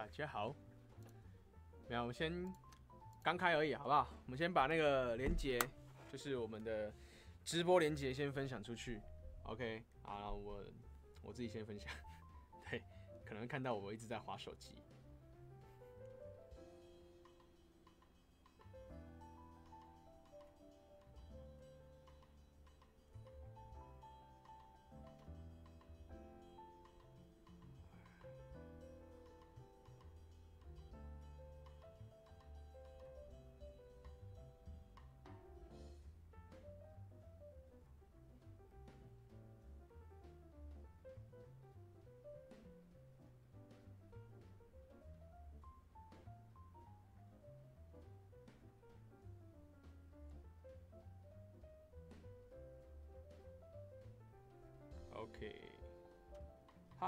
大家好。没有，我们先刚开而已，好不好？我们先把那个连接，就是我们的直播连接先分享出去。OK，啊，我我自己先分享。对，可能看到我一直在划手机。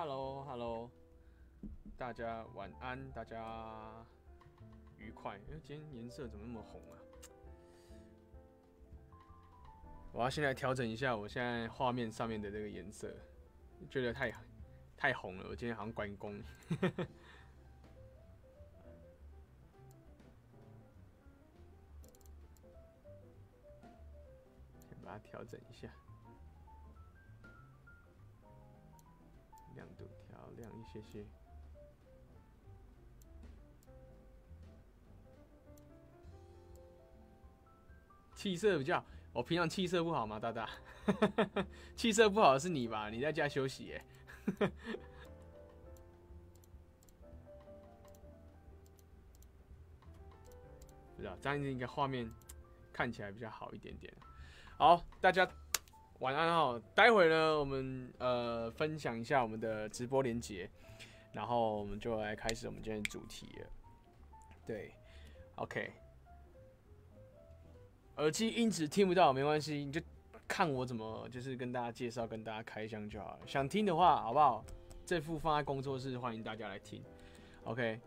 Hello，Hello，大家晚安，大家愉快。哎，今天颜色怎么那么红啊？我要现在调整一下我现在画面上面的这个颜色，觉得太太红了。我今天好像关公。先把它调整一下。亮一些些，气色比较。我平常气色不好吗，大大？气色不好是你吧？你在家休息耶。不知道这样子应该画面看起来比较好一点点。好，大家。晚安哈，待会呢，我们呃分享一下我们的直播连接，然后我们就来开始我们今天的主题了。对，OK，耳机音质听不到没关系，你就看我怎么就是跟大家介绍，跟大家开箱就好了。想听的话，好不好？这副放在工作室，欢迎大家来听。OK。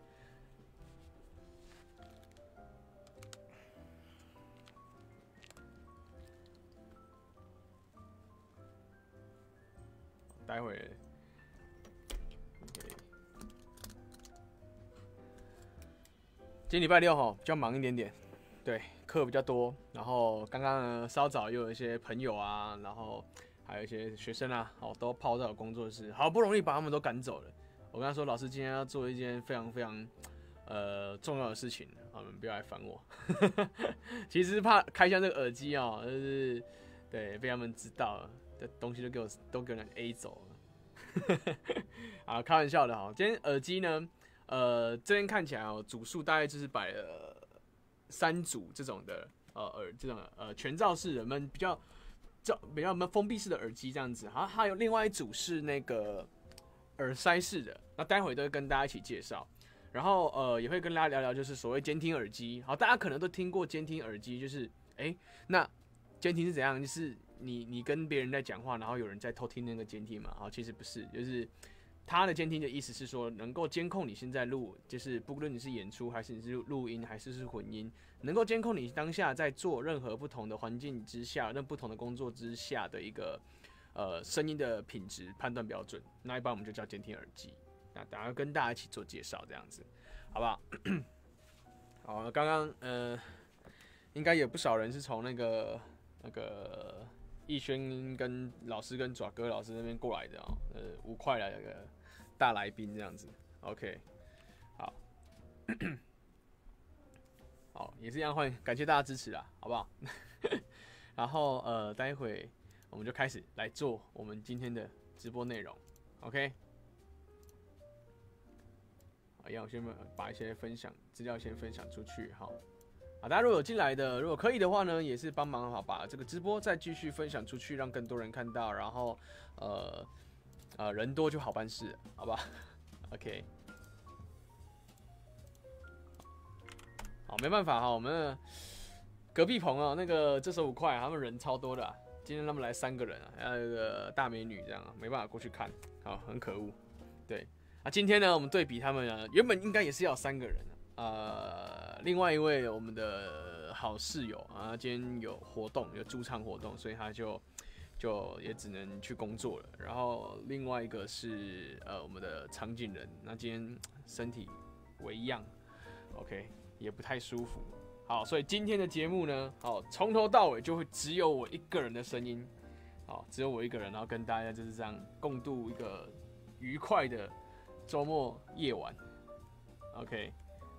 待会今天礼拜六哈，比较忙一点点，对，课比较多。然后刚刚呢，稍早又有一些朋友啊，然后还有一些学生啊，哦，都泡在我工作室，好不容易把他们都赶走了。我跟他说，老师今天要做一件非常非常呃重要的事情，你们不要来烦我。其实怕开箱这个耳机啊，就是对被他们知道了。的东西都给我都给人 A 走了，啊，开玩笑的哈。今天耳机呢，呃，这边看起来哦，组数大概就是摆了三组这种的，呃，耳这种呃全罩式人，们比较罩比较我们封闭式的耳机这样子。好，还有另外一组是那个耳塞式的，那待会都会跟大家一起介绍。然后呃，也会跟大家聊聊，就是所谓监听耳机。好，大家可能都听过监听耳机，就是哎，那监听是怎样？就是。你你跟别人在讲话，然后有人在偷听那个监听嘛？好，其实不是，就是他的监听的意思是说，能够监控你现在录，就是不论你是演出还是你是录音还是是混音，能够监控你当下在做任何不同的环境之下，那不同的工作之下的一个呃声音的品质判断标准。那一般我们就叫监听耳机。那等下跟大家一起做介绍，这样子，好不好？好，刚刚呃，应该有不少人是从那个那个。逸轩跟老师跟爪哥老师那边过来的哦，呃，五块来个大来宾这样子，OK，好，好，也是一样，欢迎，感谢大家支持啊，好不好？然后呃，待会我们就开始来做我们今天的直播内容，OK，好，要先把一些分享资料先分享出去，好。大家如果有进来的，如果可以的话呢，也是帮忙好把这个直播再继续分享出去，让更多人看到。然后，呃，呃，人多就好办事，好吧？OK。好，没办法哈，我们隔壁棚啊，那个这手五块，他们人超多的，今天他们来三个人啊，还有一个大美女这样，没办法过去看，好，很可恶。对，啊，今天呢，我们对比他们啊，原本应该也是要三个人的。呃，另外一位我们的好室友啊，今天有活动，有驻唱活动，所以他就就也只能去工作了。然后另外一个是呃我们的场景人，那今天身体为样，OK，也不太舒服。好，所以今天的节目呢，好，从头到尾就会只有我一个人的声音，好，只有我一个人，然后跟大家就是这样共度一个愉快的周末夜晚，OK，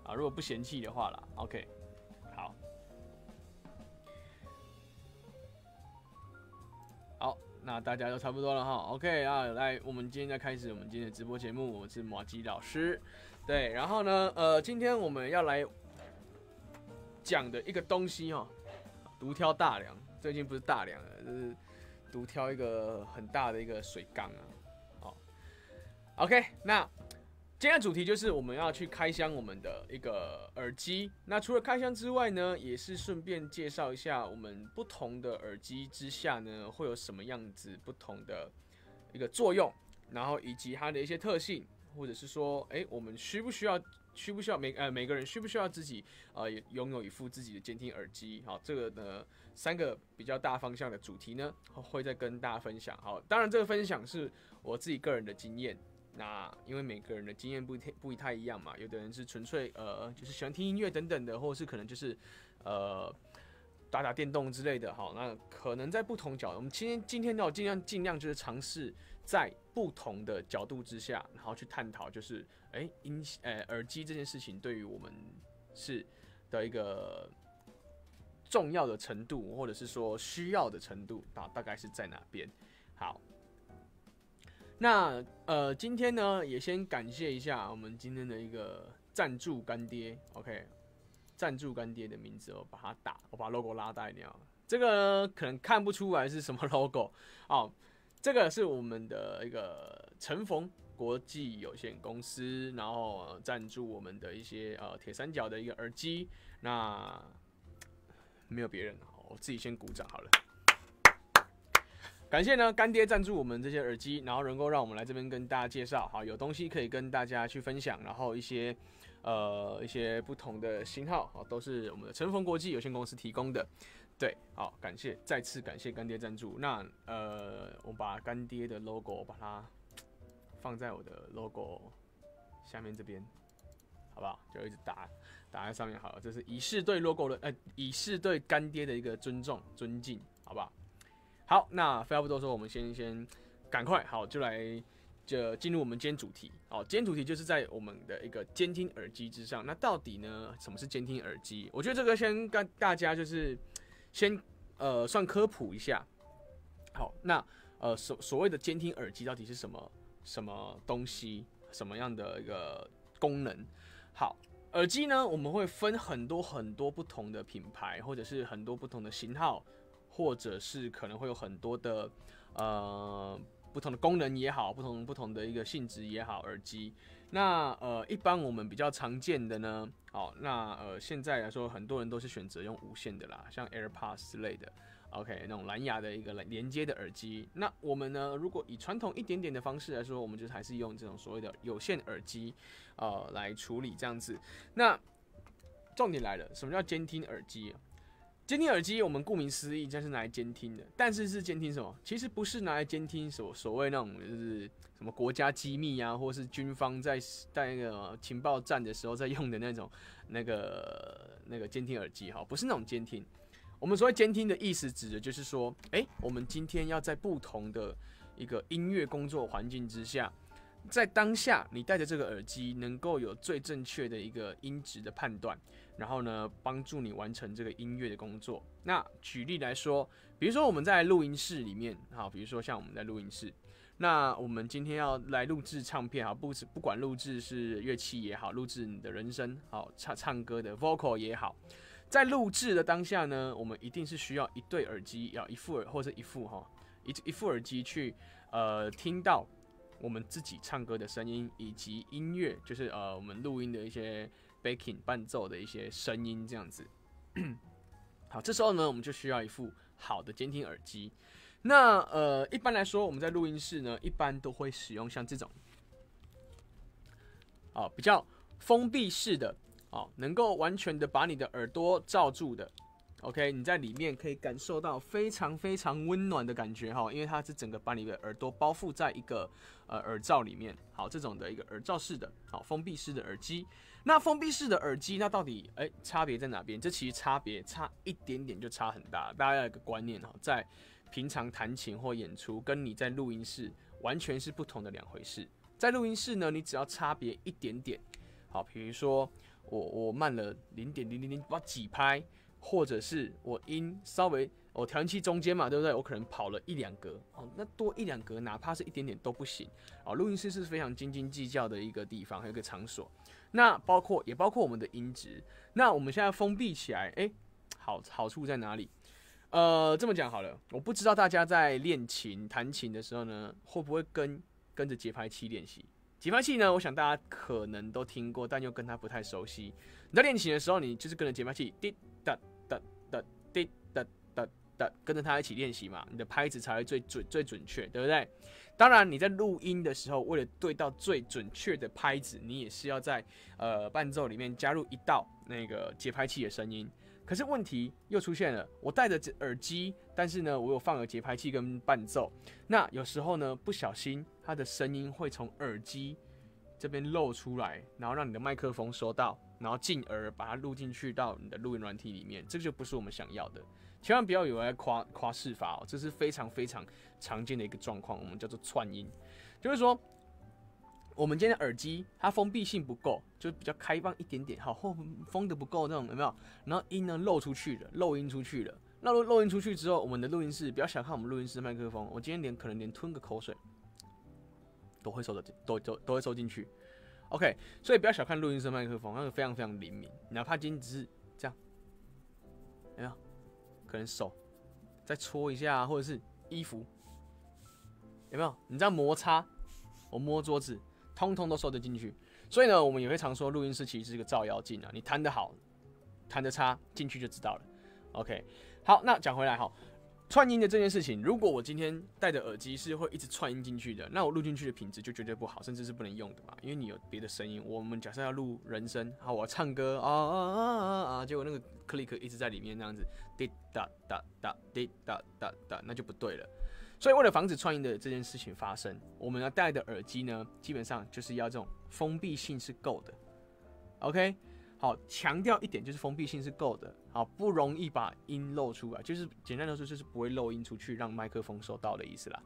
啊，如果不嫌弃的话啦，OK，好，好，那大家都差不多了哈，OK 啊，来，我们今天再开始我们今天的直播节目，我是马吉老师，对，然后呢，呃，今天我们要来。讲的一个东西哈，独挑大梁，最近不是大梁了，就是独挑一个很大的一个水缸啊。好，OK，那今天主题就是我们要去开箱我们的一个耳机。那除了开箱之外呢，也是顺便介绍一下我们不同的耳机之下呢会有什么样子不同的一个作用，然后以及它的一些特性，或者是说，哎，我们需不需要？需不需要每呃每个人需不需要自己呃拥有一副自己的监听耳机？好，这个呢三个比较大方向的主题呢会再跟大家分享。好，当然这个分享是我自己个人的经验。那因为每个人的经验不太不太一样嘛，有的人是纯粹呃就是喜欢听音乐等等的，或者是可能就是呃打打电动之类的。好，那可能在不同角度，我们今天今天呢尽量尽量就是尝试在不同的角度之下，然后去探讨就是。哎，音呃耳机这件事情对于我们是的一个重要的程度，或者是说需要的程度，大大概是在哪边？好，那呃今天呢也先感谢一下我们今天的一个赞助干爹，OK，赞助干爹的名字我把它打，我把 logo 拉大一点啊，这个可能看不出来是什么 logo 哦，这个是我们的一个陈逢。国际有限公司，然后赞助我们的一些呃铁三角的一个耳机，那没有别人，我自己先鼓掌好了。感谢呢干爹赞助我们这些耳机，然后能够让我们来这边跟大家介绍，好有东西可以跟大家去分享，然后一些呃一些不同的型号，好都是我们的乘风国际有限公司提供的，对，好感谢，再次感谢干爹赞助。那呃我把干爹的 logo 把它。放在我的 logo 下面这边，好不好？就一直打打在上面好了。这是以示对 logo 的，呃，以示对干爹的一个尊重、尊敬，好不好？好，那废话不多说，我们先先赶快，好，就来就进入我们今天主题。好，今天主题就是在我们的一个监听耳机之上。那到底呢，什么是监听耳机？我觉得这个先跟大家就是先呃算科普一下。好，那呃所所谓的监听耳机到底是什么？什么东西，什么样的一个功能？好，耳机呢，我们会分很多很多不同的品牌，或者是很多不同的型号，或者是可能会有很多的呃不同的功能也好，不同不同的一个性质也好，耳机。那呃，一般我们比较常见的呢，好，那呃现在来说，很多人都是选择用无线的啦，像 AirPods 之类的。OK，那种蓝牙的一个连接的耳机。那我们呢，如果以传统一点点的方式来说，我们就还是用这种所谓的有线耳机，呃，来处理这样子。那重点来了，什么叫监听耳机？监听耳机，我们顾名思义，就是拿来监听的。但是是监听什么？其实不是拿来监听所所谓那种就是什么国家机密啊，或是军方在在那个情报站的时候在用的那种那个那个监听耳机哈，不是那种监听。我们所谓监听的意思，指的就是说，哎，我们今天要在不同的一个音乐工作环境之下，在当下你戴着这个耳机，能够有最正确的一个音质的判断，然后呢，帮助你完成这个音乐的工作。那举例来说，比如说我们在录音室里面，好，比如说像我们在录音室，那我们今天要来录制唱片，好，不是不管录制是乐器也好，录制你的人声，好，唱唱歌的 vocal 也好。在录制的当下呢，我们一定是需要一对耳机，要一副耳或者一副哈一一副耳机去呃听到我们自己唱歌的声音，以及音乐，就是呃我们录音的一些 backing 伴奏的一些声音这样子。好，这时候呢，我们就需要一副好的监听耳机。那呃一般来说，我们在录音室呢，一般都会使用像这种啊比较封闭式的。哦，能够完全的把你的耳朵罩住的 OK，你在里面可以感受到非常非常温暖的感觉哈，因为它是整个把你的耳朵包覆在一个呃耳罩里面。好，这种的一个耳罩式的，好封闭式的耳机。那封闭式的耳机，那到底哎差别在哪边？这其实差别差一点点就差很大。大家要有个观念哈，在平常弹琴或演出，跟你在录音室完全是不同的两回事。在录音室呢，你只要差别一点点，好，比如说我我慢了零点零零零不几拍。或者是我音稍微我调音器中间嘛，对不对？我可能跑了一两格哦，那多一两格，哪怕是一点点都不行哦。录音室是非常斤斤计较的一个地方，还有一个场所。那包括也包括我们的音质。那我们现在封闭起来，哎，好好处在哪里？呃，这么讲好了，我不知道大家在练琴弹琴的时候呢，会不会跟跟着节拍器练习？节拍器呢，我想大家可能都听过，但又跟它不太熟悉。你在练琴的时候，你就是跟着节拍器滴哒哒哒。滴哒哒哒，跟着他一起练习嘛，你的拍子才会最准最准确，对不对？当然你在录音的时候，为了对到最准确的拍子，你也是要在呃伴奏里面加入一道那个节拍器的声音。可是问题又出现了，我戴着耳机，但是呢，我有放了节拍器跟伴奏，那有时候呢，不小心它的声音会从耳机这边漏出来，然后让你的麦克风收到。然后进而把它录进去到你的录音软体里面，这个就不是我们想要的。千万不要以为夸夸饰法哦，这是非常非常常见的一个状况，我们叫做串音，就是说我们今天的耳机它封闭性不够，就比较开放一点点，好后封的不够那种有没有？然后音呢漏出去了，漏音出去了。那漏漏音出去之后，我们的录音室不要小看我们录音室麦克风，我今天连可能连吞个口水都会收的，都都都会收进去。OK，所以不要小看录音室麦克风，它是非常非常灵敏。哪怕今天只是这样，有没有？可能手再搓一下，或者是衣服，有没有？你这样摩擦，我摸桌子，通通都收得进去。所以呢，我们也会常说，录音室其实是个照妖镜啊。你弹得好，弹得差，进去就知道了。OK，好，那讲回来哈。串音的这件事情，如果我今天戴着耳机是会一直串音进去的，那我录进去的品质就绝对不好，甚至是不能用的嘛。因为你有别的声音，我们假设要录人声，好，我要唱歌啊啊啊啊啊，结果那个 click 一直在里面那样子，滴答答答滴答答答，那就不对了。所以为了防止串音的这件事情发生，我们要戴的耳机呢，基本上就是要这种封闭性是够的。OK。好，强调一点就是封闭性是够的，好不容易把音漏出来，就是简单的说就是不会漏音出去，让麦克风收到的意思啦。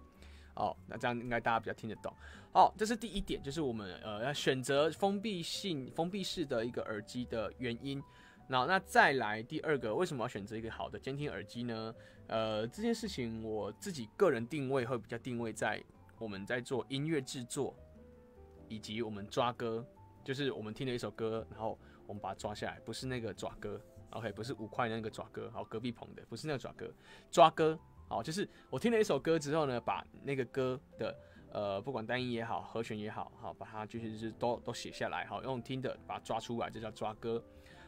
哦，那这样应该大家比较听得懂。好，这是第一点，就是我们呃要选择封闭性、封闭式的一个耳机的原因。那那再来第二个，为什么要选择一个好的监听耳机呢？呃，这件事情我自己个人定位会比较定位在我们在做音乐制作，以及我们抓歌，就是我们听了一首歌，然后。我们把它抓下来，不是那个爪哥，OK，不是五块那个爪哥，好，隔壁棚的，不是那个爪哥，抓歌，好，就是我听了一首歌之后呢，把那个歌的呃，不管单音也好，和弦也好，好，把它就是是都都写下来，好，用听的把它抓出来，这叫抓歌。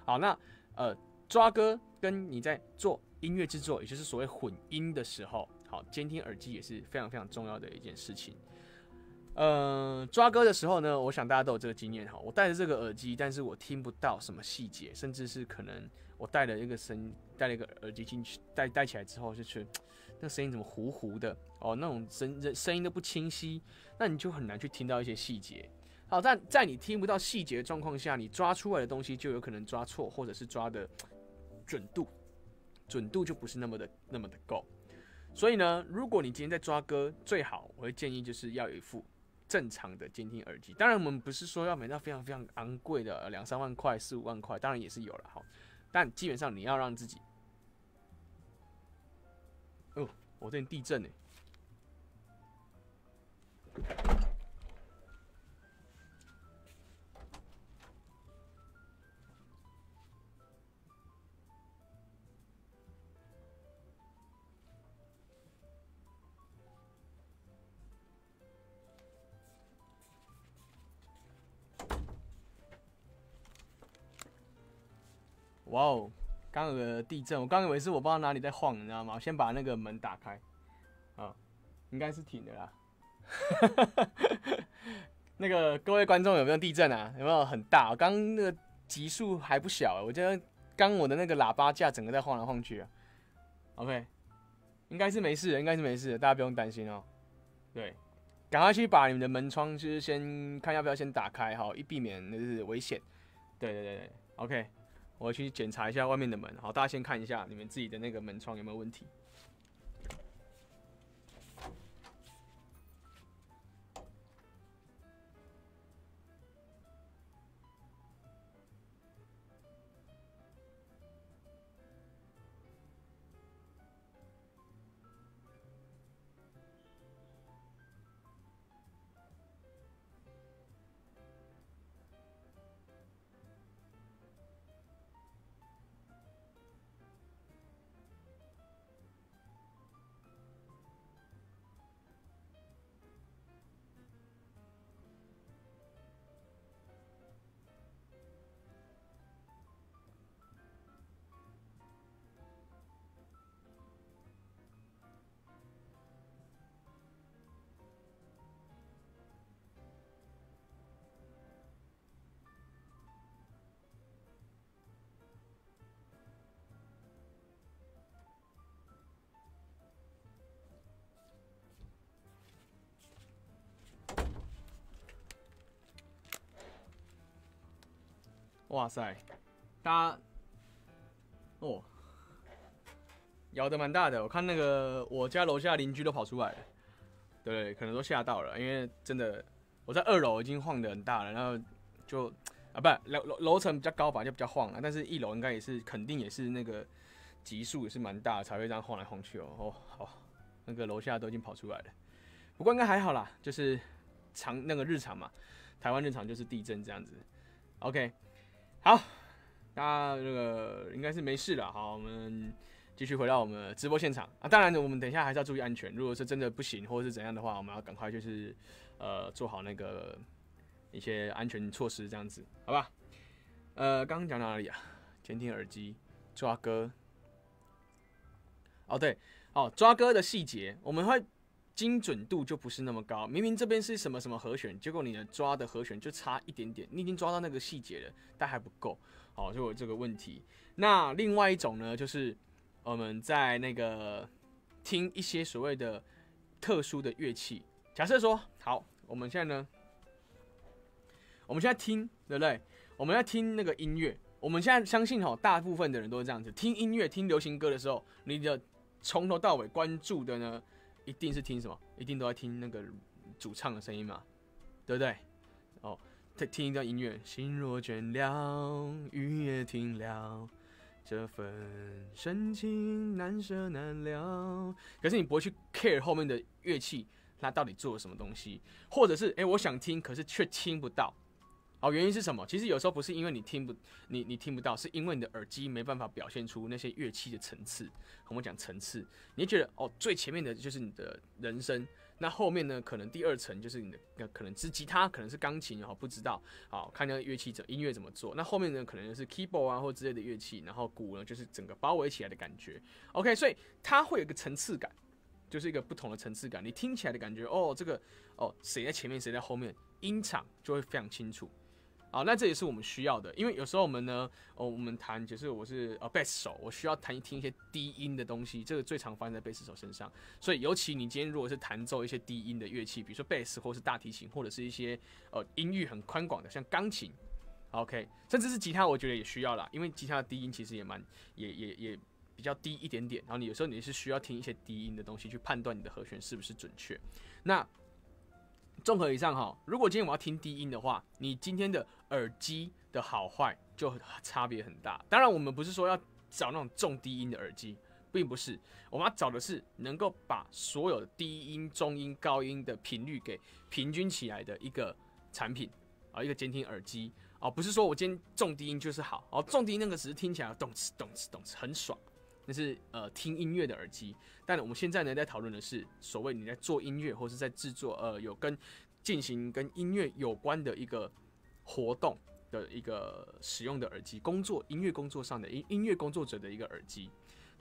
好，那呃，抓歌跟你在做音乐制作，也就是所谓混音的时候，好，监听耳机也是非常非常重要的一件事情。呃，抓歌的时候呢，我想大家都有这个经验哈。我戴着这个耳机，但是我听不到什么细节，甚至是可能我戴了一个声，戴了一个耳机进去，戴戴起来之后就觉得那声音怎么糊糊的哦，那种声声音都不清晰，那你就很难去听到一些细节。好，但在你听不到细节的状况下，你抓出来的东西就有可能抓错，或者是抓的准度，准度就不是那么的那么的够。所以呢，如果你今天在抓歌，最好我会建议就是要有一副。正常的监听耳机，当然我们不是说要买到非常非常昂贵的两三万块、四五万块，当然也是有了哈。但基本上你要让自己，哦，我这边地震呢。哇哦，刚有个地震，我刚以为是我不知道哪里在晃，你知道吗？我先把那个门打开，啊，应该是停的啦。那个各位观众有没有地震啊？有没有很大？刚那个级数还不小，我觉得刚我的那个喇叭架整个在晃来晃去啊。OK，应该是没事的，应该是没事的，大家不用担心哦。对，赶快去把你们的门窗就是先看要不要先打开，好，以避免就是危险。对对对对，OK，我去检查一下外面的门，好，大家先看一下你们自己的那个门窗有没有问题。哇塞，大家哦，摇的蛮大的。我看那个我家楼下邻居都跑出来了，对，可能都吓到了，因为真的我在二楼已经晃的很大了，然后就啊不楼楼楼层比较高吧，就比较晃了。但是一楼应该也是肯定也是那个级数也是蛮大，才会这样晃来晃去哦。哦好，那个楼下都已经跑出来了，不过应该还好啦，就是常那个日常嘛，台湾日常就是地震这样子。OK。好，那那个应该是没事了。好，我们继续回到我们直播现场啊。当然呢，我们等一下还是要注意安全。如果是真的不行，或者是怎样的话，我们要赶快就是呃做好那个一些安全措施，这样子，好吧？呃，刚刚讲到哪里啊？监听耳机抓歌。哦，对，哦，抓歌的细节，我们会。精准度就不是那么高，明明这边是什么什么和弦，结果你的抓的和弦就差一点点，你已经抓到那个细节了，但还不够，好，就有这个问题。那另外一种呢，就是我们在那个听一些所谓的特殊的乐器，假设说，好，我们现在呢，我们现在听，对不对？我们要听那个音乐，我们现在相信哈，大部分的人都是这样子，听音乐、听流行歌的时候，你的从头到尾关注的呢？一定是听什么？一定都在听那个主唱的声音嘛，对不对？哦，听听一段音乐，心若倦了，雨也停了，这份深情难舍难了。可是你不会去 care 后面的乐器，它到底做了什么东西，或者是哎，我想听，可是却听不到。哦，原因是什么？其实有时候不是因为你听不你你听不到，是因为你的耳机没办法表现出那些乐器的层次。我们讲层次，你觉得哦，最前面的就是你的人声，那后面呢，可能第二层就是你的，可能是吉他，可能是钢琴，然后不知道，好看那个乐器怎音乐怎么做。那后面呢，可能就是 keyboard 啊或之类的乐器，然后鼓呢就是整个包围起来的感觉。OK，所以它会有个层次感，就是一个不同的层次感。你听起来的感觉，哦，这个哦谁在前面谁在后面，音场就会非常清楚。好，那这也是我们需要的，因为有时候我们呢，哦，我们弹，就是我是呃贝斯手，我需要弹听一些低音的东西，这个最常发生在贝斯手身上。所以，尤其你今天如果是弹奏一些低音的乐器，比如说贝斯，或是大提琴，或者是一些呃音域很宽广的，像钢琴，OK，甚至是吉他，我觉得也需要啦，因为吉他的低音其实也蛮也也也比较低一点点。然后你有时候你是需要听一些低音的东西，去判断你的和弦是不是准确。那综合以上哈，如果今天我要听低音的话，你今天的耳机的好坏就差别很大。当然，我们不是说要找那种重低音的耳机，并不是，我们要找的是能够把所有低音、中音、高音的频率给平均起来的一个产品啊，一个监听耳机啊，不是说我今天重低音就是好哦，重低音那个只是听起来动次动次动次很爽。那是呃听音乐的耳机，但我们现在呢在讨论的是所谓你在做音乐或是在制作呃有跟进行跟音乐有关的一个活动的一个使用的耳机，工作音乐工作上的音音乐工作者的一个耳机。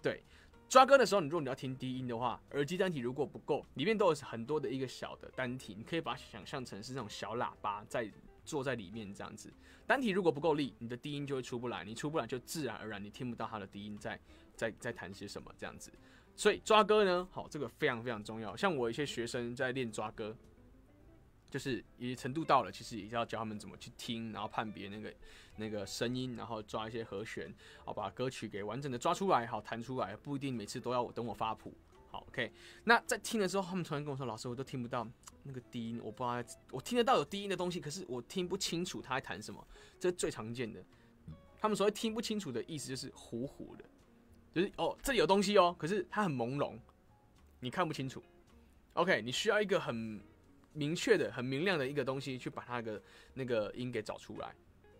对，抓歌的时候，你如果你要听低音的话，耳机单体如果不够，里面都有很多的一个小的单体，你可以把它想象成是那种小喇叭在坐在里面这样子。单体如果不够力，你的低音就会出不来，你出不来就自然而然你听不到它的低音在在在弹些什么这样子。所以抓歌呢，好，这个非常非常重要。像我一些学生在练抓歌，就是也程度到了，其实也要教他们怎么去听，然后判别那个那个声音，然后抓一些和弦，好把歌曲给完整的抓出来，好弹出来，不一定每次都要我等我发谱。好，OK。那在听的时候，他们突然跟我说：“老师，我都听不到那个低音，我不知道，我听得到有低音的东西，可是我听不清楚他在弹什么。”这是最常见的。他们所谓听不清楚的意思就是糊糊的，就是哦，这里有东西哦，可是它很朦胧，你看不清楚。OK，你需要一个很明确的、很明亮的一个东西去把它的那个音给找出来。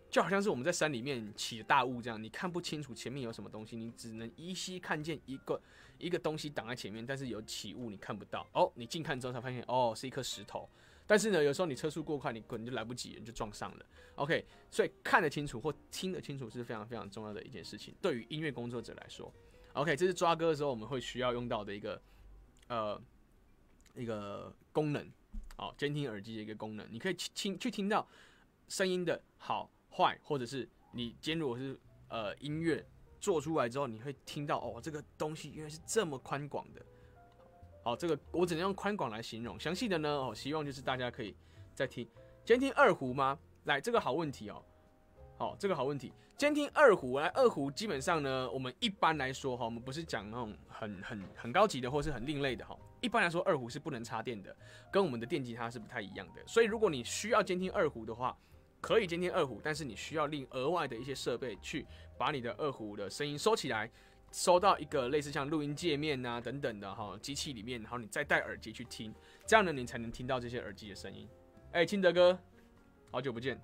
就好像是我们在山里面起大雾这样，你看不清楚前面有什么东西，你只能依稀看见一个一个东西挡在前面，但是有起雾你看不到。哦，你近看之后才发现，哦，是一颗石头。但是呢，有时候你车速过快，你可能就来不及，你就撞上了。OK，所以看得清楚或听得清楚是非常非常重要的一件事情，对于音乐工作者来说。OK，这是抓歌的时候我们会需要用到的一个呃一个功能，哦，监听耳机的一个功能，你可以去听去听到声音的好。坏，或者是你监如果是呃音乐做出来之后，你会听到哦，这个东西原来是这么宽广的。好，这个我只能用宽广来形容，详细的呢，哦，希望就是大家可以再听。监听二胡吗？来，这个好问题哦。好，这个好问题。监听二胡，来二胡基本上呢，我们一般来说哈，我们不是讲那种很很很高级的或是很另类的哈。一般来说，二胡是不能插电的，跟我们的电吉他是不太一样的。所以如果你需要监听二胡的话，可以监听二胡，但是你需要另额外的一些设备去把你的二胡的声音收起来，收到一个类似像录音界面啊等等的哈机器里面，然后你再戴耳机去听，这样呢你才能听到这些耳机的声音。哎，清德哥，好久不见。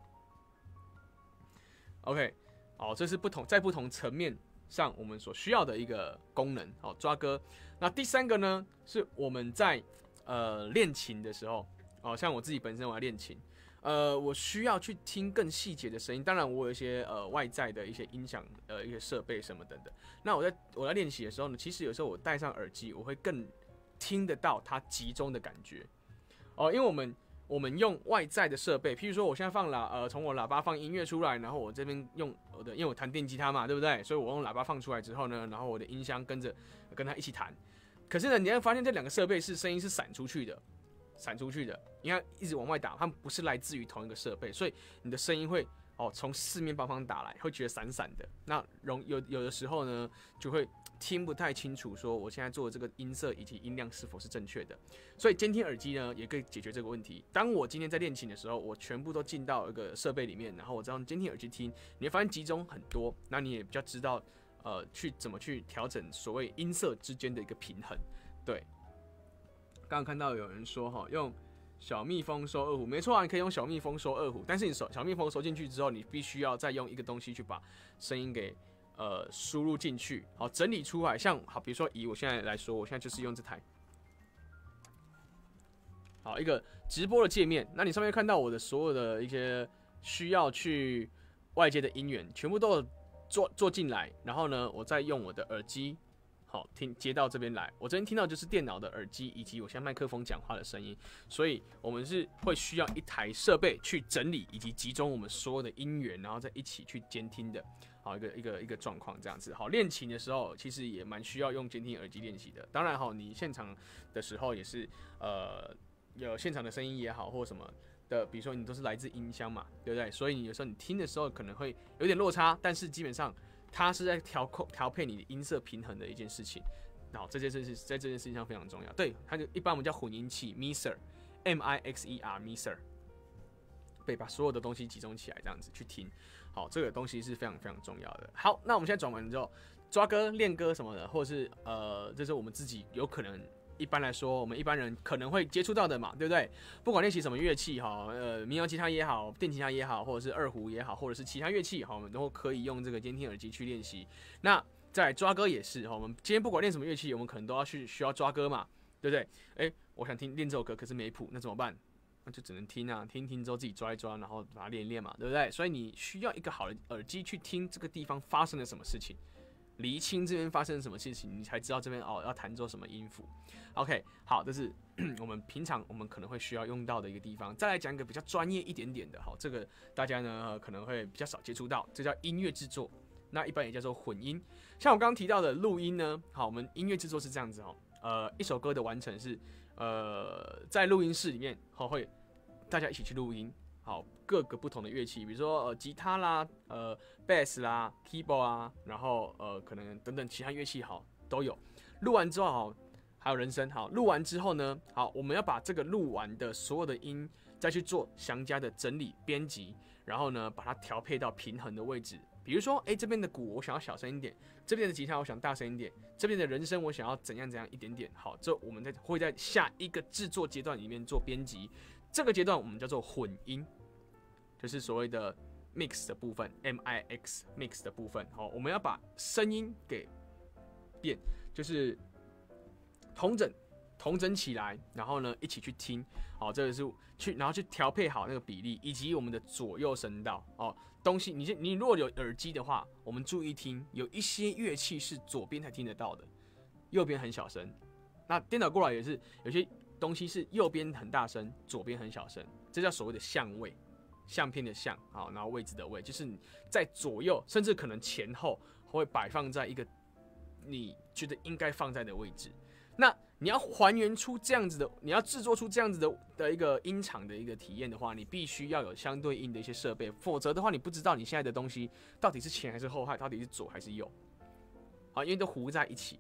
OK，哦，这是不同在不同层面上我们所需要的一个功能，好抓歌。那第三个呢，是我们在呃练琴的时候，哦，像我自己本身我要练琴。呃，我需要去听更细节的声音。当然，我有一些呃外在的一些音响呃一些设备什么等等。那我在我在练习的时候呢，其实有时候我戴上耳机，我会更听得到它集中的感觉。哦，因为我们我们用外在的设备，譬如说我现在放喇呃从我喇叭放音乐出来，然后我这边用我的因为我弹电吉他嘛，对不对？所以我用喇叭放出来之后呢，然后我的音箱跟着跟它一起弹。可是呢，你会发现这两个设备是声音是散出去的。闪出去的，你看一直往外打，它们不是来自于同一个设备，所以你的声音会哦从四面八方打来，会觉得散散的。那容有有的时候呢，就会听不太清楚，说我现在做的这个音色以及音量是否是正确的。所以监听耳机呢，也可以解决这个问题。当我今天在练琴的时候，我全部都进到一个设备里面，然后我再用监听耳机听，你会发现集中很多，那你也比较知道呃去怎么去调整所谓音色之间的一个平衡，对。刚看到有人说哈，用小蜜蜂收二胡，没错啊，你可以用小蜜蜂收二胡，但是你收小蜜蜂收进去之后，你必须要再用一个东西去把声音给呃输入进去，好整理出来。像好，比如说以我现在来说，我现在就是用这台，好一个直播的界面，那你上面看到我的所有的一些需要去外界的音源，全部都做做进来，然后呢，我再用我的耳机。好听接到这边来，我这边听到就是电脑的耳机以及我现在麦克风讲话的声音，所以我们是会需要一台设备去整理以及集中我们所有的音源，然后再一起去监听的。好，一个一个一个状况这样子。好，练琴的时候其实也蛮需要用监听耳机练习的。当然哈，你现场的时候也是呃有现场的声音也好或什么的，比如说你都是来自音箱嘛，对不对？所以你有时候你听的时候可能会有点落差，但是基本上。它是在调控、调配你的音色平衡的一件事情，然后这件事情在这件事情上非常重要。对，它就一般我们叫混音器，mixer，m i x e r，mixer，对，把所有的东西集中起来这样子去听，好，这个东西是非常非常重要的。好，那我们现在转完之后，抓歌、练歌什么的，或者是呃，这是我们自己有可能。一般来说，我们一般人可能会接触到的嘛，对不对？不管练习什么乐器哈，呃，民谣吉他也好，电吉他也好，或者是二胡也好，或者是其他乐器哈，我们都可以用这个监听耳机去练习。那在抓歌也是哈，我们今天不管练什么乐器，我们可能都要去需要抓歌嘛，对不对？诶，我想听练这首歌，可是没谱，那怎么办？那就只能听啊，听听之后自己抓一抓，然后把它练一练嘛，对不对？所以你需要一个好的耳机去听这个地方发生了什么事情。厘清这边发生什么事情，你才知道这边哦要弹奏什么音符。OK，好，这是 我们平常我们可能会需要用到的一个地方。再来讲一个比较专业一点点的，好，这个大家呢可能会比较少接触到，这叫音乐制作，那一般也叫做混音。像我刚刚提到的录音呢，好，我们音乐制作是这样子哦，呃，一首歌的完成是呃在录音室里面，好会大家一起去录音。好，各个不同的乐器，比如说呃吉他啦，呃 bass 啦，keyboard 啊，然后呃可能等等其他乐器好都有。录完之后好，还有人声好，录完之后呢，好我们要把这个录完的所有的音再去做详加的整理编辑，然后呢把它调配到平衡的位置。比如说哎这边的鼓我想要小声一点，这边的吉他我想大声一点，这边的人声我想要怎样怎样一点点。好，这我们在会在下一个制作阶段里面做编辑，这个阶段我们叫做混音。就是所谓的 mix 的部分，M I X mix 的部分。好，我们要把声音给变，就是同整同整起来，然后呢一起去听。好，这个是去然后去调配好那个比例，以及我们的左右声道。哦，东西你你如果有耳机的话，我们注意听，有一些乐器是左边才听得到的，右边很小声。那颠倒过来也是，有些东西是右边很大声，左边很小声，这叫所谓的相位。相片的相，好，然后位置的位，就是你在左右，甚至可能前后会摆放在一个你觉得应该放在的位置。那你要还原出这样子的，你要制作出这样子的的一个音场的一个体验的话，你必须要有相对应的一些设备，否则的话，你不知道你现在的东西到底是前还是后，还到底是左还是右，好，因为都糊在一起。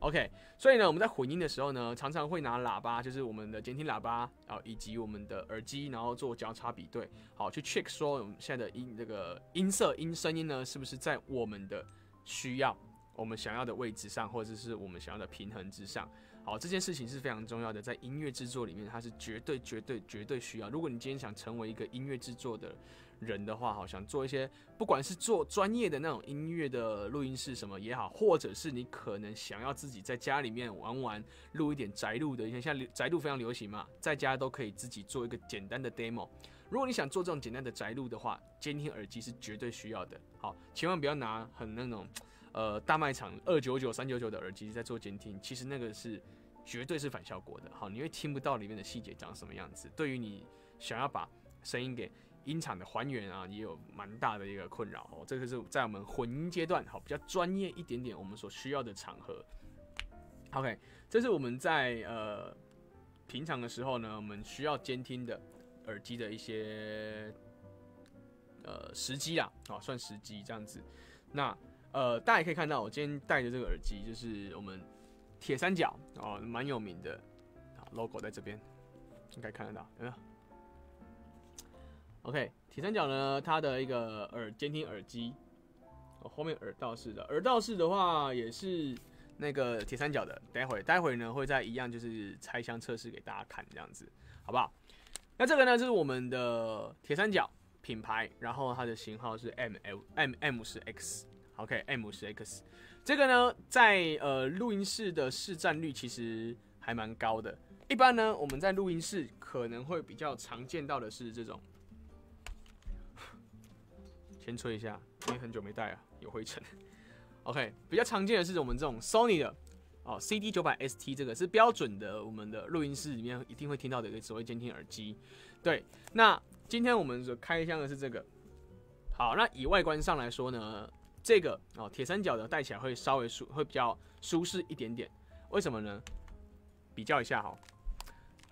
OK，所以呢，我们在混音的时候呢，常常会拿喇叭，就是我们的监听喇叭啊，以及我们的耳机，然后做交叉比对，好去 check 说我们现在的音这个音色音声音呢，是不是在我们的需要、我们想要的位置上，或者是我们想要的平衡之上。好，这件事情是非常重要的，在音乐制作里面，它是绝对、绝对、绝对需要。如果你今天想成为一个音乐制作的，人的话，好想做一些，不管是做专业的那种音乐的录音室什么也好，或者是你可能想要自己在家里面玩玩，录一点宅录的，像现在宅录非常流行嘛，在家都可以自己做一个简单的 demo。如果你想做这种简单的宅录的话，监听耳机是绝对需要的。好，千万不要拿很那种，呃，大卖场二九九、三九九的耳机在做监听，其实那个是绝对是反效果的。好，你会听不到里面的细节长什么样子。对于你想要把声音给音场的还原啊，也有蛮大的一个困扰哦。这个是在我们混音阶段，好比较专业一点点，我们所需要的场合。OK，这是我们在呃平常的时候呢，我们需要监听的耳机的一些呃时机啊，啊算时机这样子。那呃大家也可以看到，我今天戴的这个耳机就是我们铁三角哦，蛮有名的啊，logo 在这边，应该看得到，有没有？OK，铁三角呢，它的一个耳监听耳机，哦，后面耳道式的，耳道式的话也是那个铁三角的。待会待会呢会再一样，就是拆箱测试给大家看，这样子，好不好？那这个呢就是我们的铁三角品牌，然后它的型号是 M L M M 十 X，OK，M 十 X，这个呢在呃录音室的市占率其实还蛮高的。一般呢我们在录音室可能会比较常见到的是这种。先吹一下，因为很久没戴啊，有灰尘。OK，比较常见的是我们这种 Sony 的哦，CD 九百 ST 这个是标准的，我们的录音室里面一定会听到的一个所谓监听耳机。对，那今天我们所开箱的是这个。好，那以外观上来说呢，这个哦铁三角的戴起来会稍微舒，会比较舒适一点点。为什么呢？比较一下哈，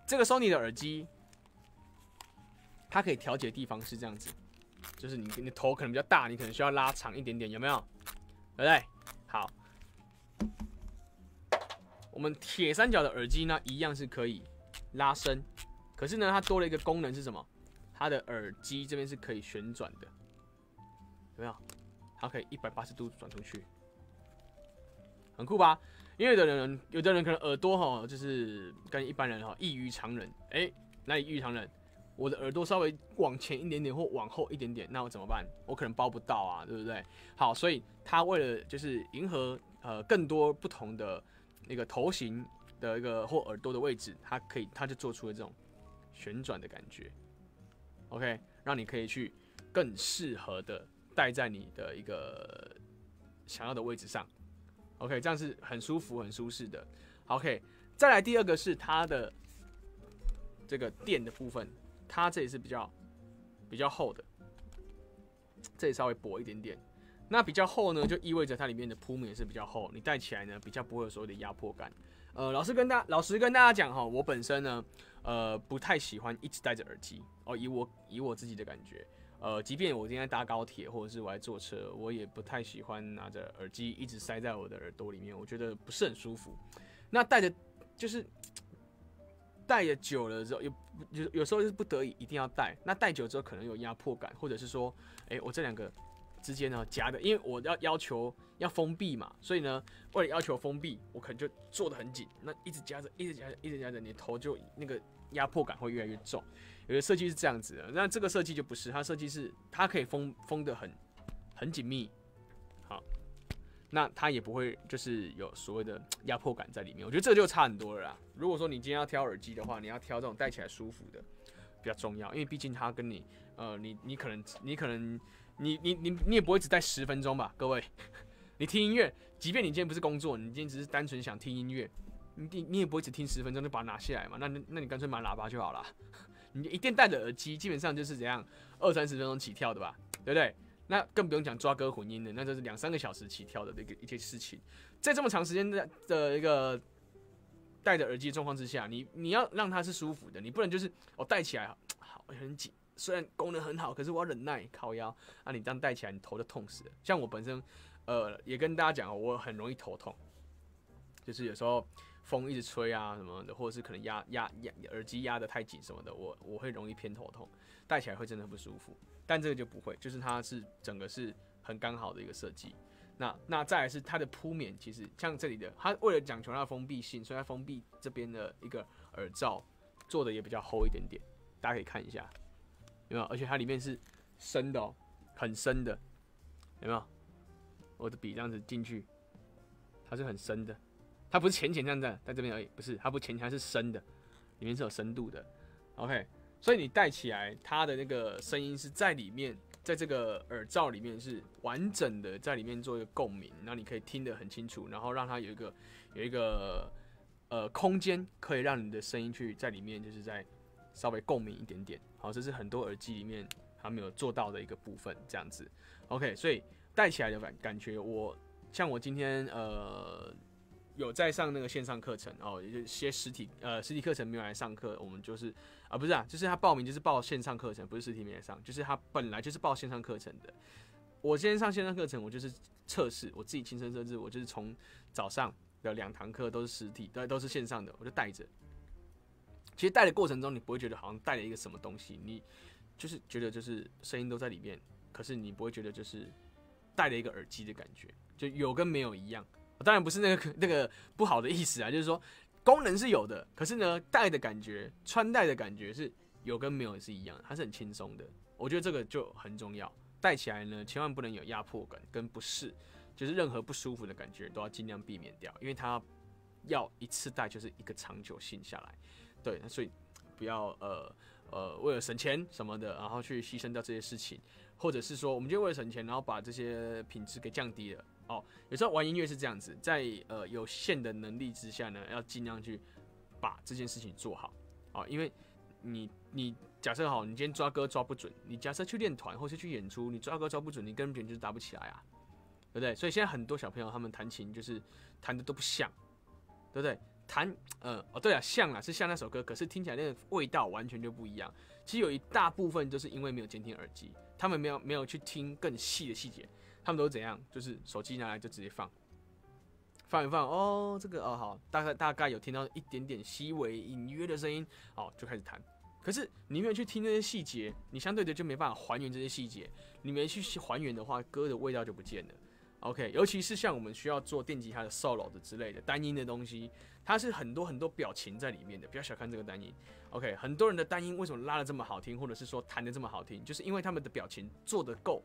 这个 Sony 的耳机，它可以调节的地方是这样子。就是你你头可能比较大，你可能需要拉长一点点，有没有？对不对？好，我们铁三角的耳机呢，一样是可以拉伸，可是呢，它多了一个功能是什么？它的耳机这边是可以旋转的，有没有？它可以一百八十度转出去，很酷吧？因为有的人，有的人可能耳朵哈，就是跟一般人哈异于常人，哎，哪里异于常人？我的耳朵稍微往前一点点或往后一点点，那我怎么办？我可能包不到啊，对不对？好，所以它为了就是迎合呃更多不同的那个头型的一个或耳朵的位置，它可以它就做出了这种旋转的感觉，OK，让你可以去更适合的戴在你的一个想要的位置上。OK，这样是很舒服、很舒适的。OK，再来第二个是它的这个垫的部分，它这里是比较比较厚的，这里稍微薄一点点。那比较厚呢，就意味着它里面的铺面是比较厚，你戴起来呢比较不会有所谓的压迫感。呃，老师跟大老实跟大家讲哈，我本身呢，呃，不太喜欢一直戴着耳机哦。以我以我自己的感觉，呃，即便我今天搭高铁或者是我在坐车，我也不太喜欢拿着耳机一直塞在我的耳朵里面，我觉得不是很舒服。那戴着就是戴着久了之后，又有有时候就是不得已一定要戴。那戴久之后可能有压迫感，或者是说，哎，我这两个。之间呢夹的，因为我要要求要封闭嘛，所以呢为了要求封闭，我可能就做的很紧，那一直夹着，一直夹着，一直夹着，你头就那个压迫感会越来越重。有的设计是这样子的，那这个设计就不是，它设计是它可以封封的很很紧密，好，那它也不会就是有所谓的 压迫感在里面。我觉得这就差很多了啦。如果说你今天要挑耳机的话，你要挑这种戴起来舒服的比较重要，因为毕竟它跟你呃你你可能你可能。你你你你也不会只戴十分钟吧，各位？你听音乐，即便你今天不是工作，你今天只是单纯想听音乐，你你也不会只听十分钟就把它拿下来嘛？那那你干脆买喇叭就好了。你一定戴着耳机，基本上就是怎样二三十分钟起跳的吧，对不对？那更不用讲抓歌混音的，那就是两三个小时起跳的一个一件事情。在这么长时间的的一个戴着耳机状况之下，你你要让它是舒服的，你不能就是我戴起来好很紧。虽然功能很好，可是我要忍耐靠腰。那你这样戴起来，你头就痛死了。像我本身，呃，也跟大家讲，我很容易头痛，就是有时候风一直吹啊什么的，或者是可能压压压耳机压得太紧什么的，我我会容易偏头痛，戴起来会真的很不舒服。但这个就不会，就是它是整个是很刚好的一个设计。那那再来是它的铺面，其实像这里的，它为了讲求它的封闭性，所以它封闭这边的一个耳罩做的也比较厚一点点，大家可以看一下。有没有？而且它里面是深的哦，很深的，有没有？我的笔这样子进去，它是很深的，它不是浅浅这样子在这边而已，不是，它不浅浅，它是深的，里面是有深度的。OK，所以你戴起来，它的那个声音是在里面，在这个耳罩里面是完整的，在里面做一个共鸣，然后你可以听得很清楚，然后让它有一个有一个呃空间，可以让你的声音去在里面，就是在。稍微共鸣一点点，好，这是很多耳机里面还没有做到的一个部分，这样子，OK，所以戴起来的感感觉，我像我今天呃有在上那个线上课程哦，有些实体呃实体课程没有来上课，我们就是啊不是啊，就是他报名就是报线上课程，不是实体面上，就是他本来就是报线上课程的。我今天上线上课程，我就是测试，我自己亲身测试，我就是从早上的两堂课都是实体，对，都是线上的，我就带着。其实戴的过程中，你不会觉得好像戴了一个什么东西，你就是觉得就是声音都在里面，可是你不会觉得就是戴了一个耳机的感觉，就有跟没有一样。当然不是那个那个不好的意思啊，就是说功能是有的，可是呢戴的感觉、穿戴的感觉是有跟没有是一样，它是很轻松的。我觉得这个就很重要，戴起来呢千万不能有压迫感跟不适，就是任何不舒服的感觉都要尽量避免掉，因为它要一次戴就是一个长久性下来。对，所以不要呃呃为了省钱什么的，然后去牺牲掉这些事情，或者是说我们就为了省钱，然后把这些品质给降低了。哦，有时候玩音乐是这样子，在呃有限的能力之下呢，要尽量去把这件事情做好。哦，因为你你假设好，你今天抓歌抓不准，你假设去练团或是去演出，你抓歌抓不准，你跟别人就打不起来啊，对不对？所以现在很多小朋友他们弹琴就是弹的都不像，对不对？弹，呃，哦，对啊，像啊，是像那首歌，可是听起来那个味道完全就不一样。其实有一大部分就是因为没有监听耳机，他们没有没有去听更细的细节，他们都怎样？就是手机拿来就直接放，放一放，哦，这个哦好，大概大概有听到一点点细微隐约的声音，哦，就开始弹。可是你没有去听那些细节，你相对的就没办法还原这些细节。你没去还原的话，歌的味道就不见了。OK，尤其是像我们需要做电吉他的 solo 的之类的单音的东西。它是很多很多表情在里面的，不要小看这个单音。OK，很多人的单音为什么拉的这么好听，或者是说弹的这么好听，就是因为他们的表情做的够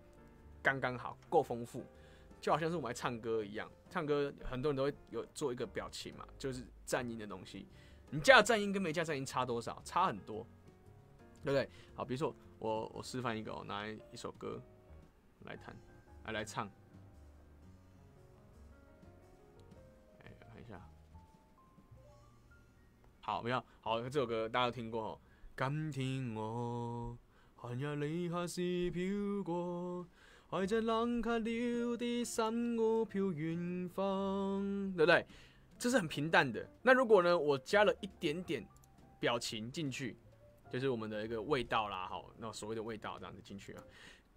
刚刚好，够丰富，就好像是我们唱歌一样，唱歌很多人都会有做一个表情嘛，就是颤音的东西。你加了颤音跟没加颤音差多少？差很多，对不对？好，比如说我我示范一个哦，拿一首歌来弹，来来唱。哎，看一下。好，不要好，这首歌大家都听过？今天我寒夜里下是飘过。怀着冷却了的心，我飘远方，对不对？这是很平淡的。那如果呢，我加了一点点表情进去，就是我们的一个味道啦，好，那所谓的味道这样子进去啊。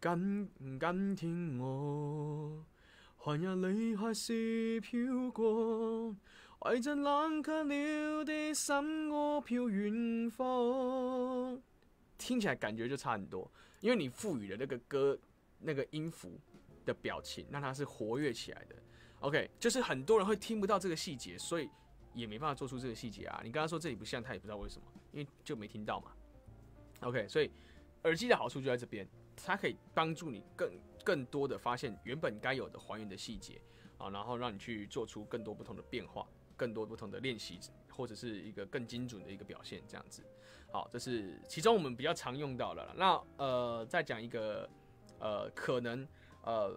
今今天我寒日里还是飘过，怀着冷却了的心，我飘远方。听起来感觉就差很多，因为你赋予了那个歌那个音符的表情，让它是活跃起来的。OK，就是很多人会听不到这个细节，所以也没办法做出这个细节啊。你刚刚说这里不像，他也不知道为什么，因为就没听到嘛。OK，所以耳机的好处就在这边，它可以帮助你更更多的发现原本该有的还原的细节啊，然后让你去做出更多不同的变化，更多不同的练习，或者是一个更精准的一个表现，这样子。好，这是其中我们比较常用到的了。那呃，再讲一个呃，可能呃。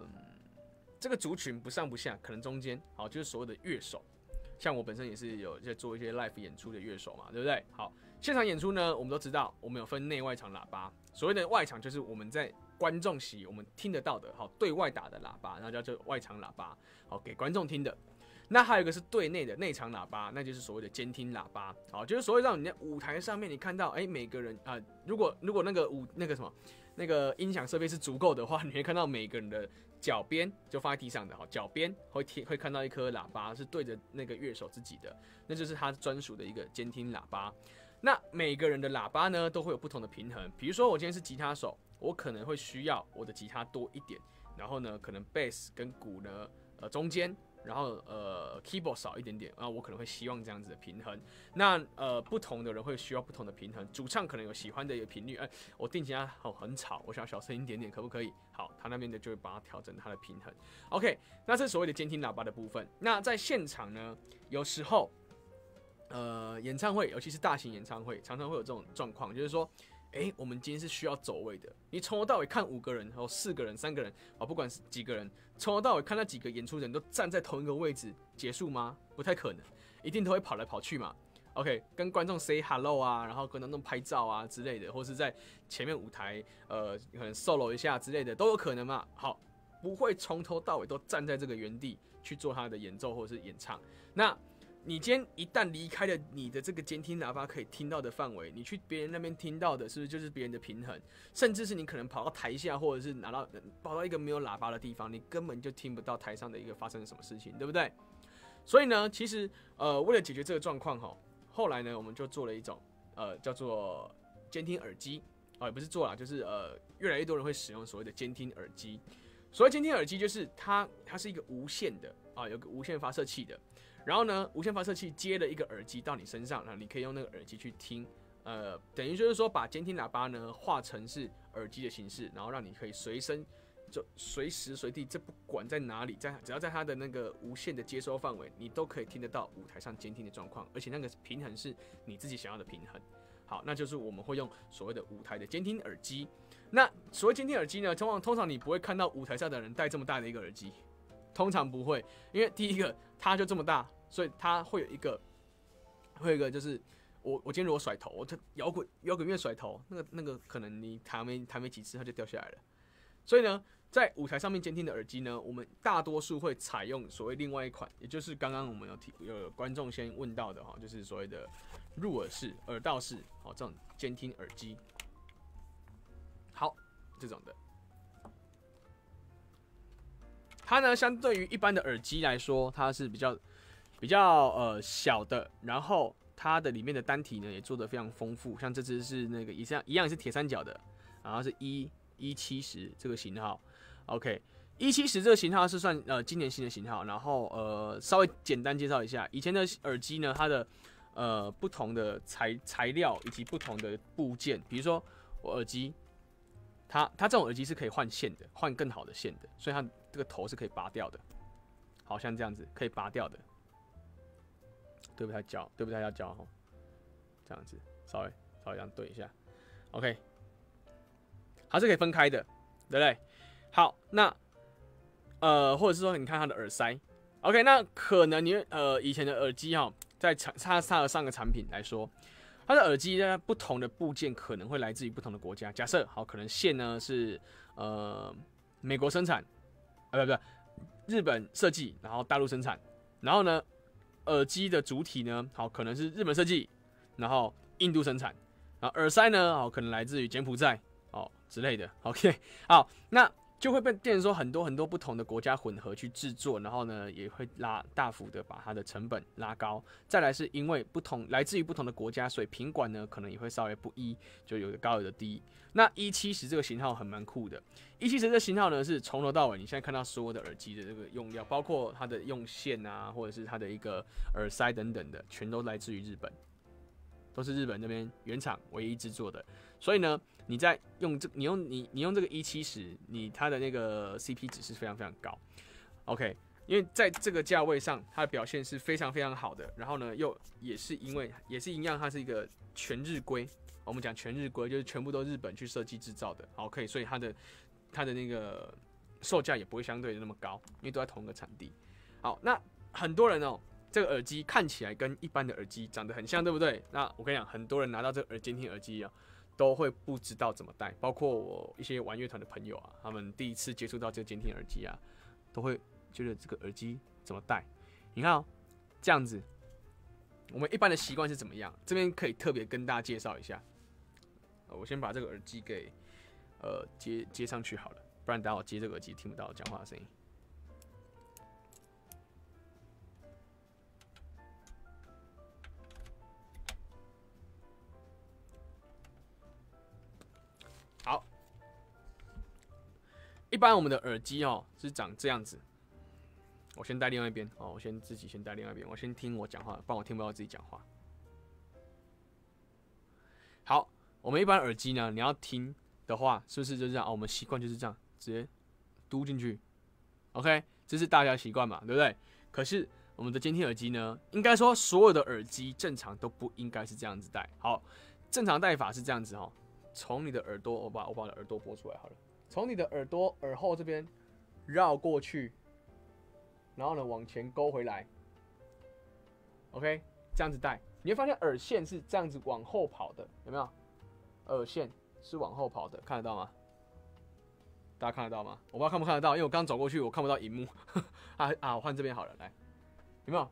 这个族群不上不下，可能中间好，就是所谓的乐手。像我本身也是有在做一些 live 演出的乐手嘛，对不对？好，现场演出呢，我们都知道，我们有分内外场喇叭。所谓的外场就是我们在观众席我们听得到的，好，对外打的喇叭，那叫做外场喇叭，好，给观众听的。那还有一个是对内的内场喇叭，那就是所谓的监听喇叭，好，就是所谓让你在舞台上面你看到，哎，每个人啊，如果如果那个舞那个什么那个音响设备是足够的话，你会看到每个人的。脚边就放在地上的哈，脚边会听会看到一颗喇叭是对着那个乐手自己的，那就是他专属的一个监听喇叭。那每个人的喇叭呢都会有不同的平衡，比如说我今天是吉他手，我可能会需要我的吉他多一点，然后呢可能贝斯跟鼓呢呃中间。然后呃，keyboard 少一点点啊，我可能会希望这样子的平衡。那呃，不同的人会需要不同的平衡。主唱可能有喜欢的一个频率，哎，我定起来好很吵，我想要小声一点点，可不可以？好，他那边的就会把它调整它的平衡。OK，那这所谓的监听喇叭的部分。那在现场呢，有时候呃，演唱会，尤其是大型演唱会，常常会有这种状况，就是说。哎，我们今天是需要走位的。你从头到尾看五个人，然后四个人、三个人啊，不管是几个人，从头到尾看那几个演出人都站在同一个位置结束吗？不太可能，一定都会跑来跑去嘛。OK，跟观众 say hello 啊，然后跟观众拍照啊之类的，或是在前面舞台呃可能 solo 一下之类的都有可能嘛。好，不会从头到尾都站在这个原地去做他的演奏或者是演唱。那你今天一旦离开了你的这个监听喇叭可以听到的范围，你去别人那边听到的是不是就是别人的平衡？甚至是你可能跑到台下，或者是拿到跑到一个没有喇叭的地方，你根本就听不到台上的一个发生了什么事情，对不对？所以呢，其实呃，为了解决这个状况哈，后来呢，我们就做了一种呃叫做监听耳机啊，也不是做了，就是呃，越来越多人会使用所谓的监听耳机。所谓监听耳机，就是它它是一个无线的啊，有个无线发射器的。然后呢，无线发射器接了一个耳机到你身上，然后你可以用那个耳机去听，呃，等于就是说把监听喇叭呢化成是耳机的形式，然后让你可以随身就随时随地，这不管在哪里，在只要在它的那个无线的接收范围，你都可以听得到舞台上监听的状况，而且那个平衡是你自己想要的平衡。好，那就是我们会用所谓的舞台的监听耳机。那所谓监听耳机呢，通常通常你不会看到舞台上的人戴这么大的一个耳机，通常不会，因为第一个它就这么大。所以它会有一个，会有一个，就是我我今天如果甩头，我摇滚摇滚乐甩头，那个那个可能你弹没弹没几次，它就掉下来了。所以呢，在舞台上面监听的耳机呢，我们大多数会采用所谓另外一款，也就是刚刚我们有提有观众先问到的哈，就是所谓的入耳式、耳道式，好这种监听耳机。好，这种的，它呢相对于一般的耳机来说，它是比较。比较呃小的，然后它的里面的单体呢也做的非常丰富，像这只是那个一样一样是铁三角的，然后是一一七十这个型号，OK，一七十这个型号是算呃今年新的型号，然后呃稍微简单介绍一下，以前的耳机呢它的呃不同的材材料以及不同的部件，比如说我耳机，它它这种耳机是可以换线的，换更好的线的，所以它这个头是可以拔掉的，好像这样子可以拔掉的。对不太焦，对不太要焦哈，这样子稍微稍微这样对一下，OK，它是可以分开的，对不对？好，那呃，或者是说你看它的耳塞，OK，那可能你呃以前的耳机哈，在产它它的上个产品来说，它的耳机呢不同的部件可能会来自于不同的国家。假设好，可能线呢是呃美国生产，啊不不，日本设计，然后大陆生产，然后呢耳机的主体呢好可能是日本设计，然后印度生产，然后耳塞呢好可能来自于柬埔寨哦之类的。OK，好那。就会被变成说很多很多不同的国家混合去制作，然后呢也会拉大幅的把它的成本拉高。再来是因为不同来自于不同的国家，所以品管呢可能也会稍微不一，就有的高有的低。那一七十这个型号很蛮酷的，一七十这个型号呢是从头到尾，你现在看到所有的耳机的这个用料，包括它的用线啊，或者是它的一个耳塞等等的，全都来自于日本，都是日本那边原厂唯一制作的。所以呢。你在用这，你用你你用这个一七十，你它的那个 CP 值是非常非常高，OK，因为在这个价位上，它的表现是非常非常好的。然后呢，又也是因为也是一样，它是一个全日规，我们讲全日规就是全部都日本去设计制造的，OK，所以它的它的那个售价也不会相对的那么高，因为都在同一个产地。好，那很多人哦，这个耳机看起来跟一般的耳机长得很像，对不对？那我跟你讲，很多人拿到这个耳监听耳机啊。都会不知道怎么戴，包括我一些玩乐团的朋友啊，他们第一次接触到这个监听耳机啊，都会觉得这个耳机怎么戴？你看哦，这样子，我们一般的习惯是怎么样？这边可以特别跟大家介绍一下。我先把这个耳机给呃接接上去好了，不然待会接这个耳机听不到讲话的声音。一般我们的耳机哦是长这样子，我先戴另外一边哦，我先自己先戴另外一边，我先听我讲话，不然我听不到自己讲话。好，我们一般耳机呢，你要听的话，是不是就这样？哦，我们习惯就是这样，直接嘟进去，OK，这是大家习惯嘛，对不对？可是我们的监听耳机呢，应该说所有的耳机正常都不应该是这样子戴。好，正常戴法是这样子哦，从你的耳朵，我把我把耳朵拨出来好了。从你的耳朵耳后这边绕过去，然后呢往前勾回来，OK，这样子戴，你会发现耳线是这样子往后跑的，有没有？耳线是往后跑的，看得到吗？大家看得到吗？我不知道看不看得到，因为我刚走过去，我看不到荧幕。啊啊，我换这边好了，来，有没有？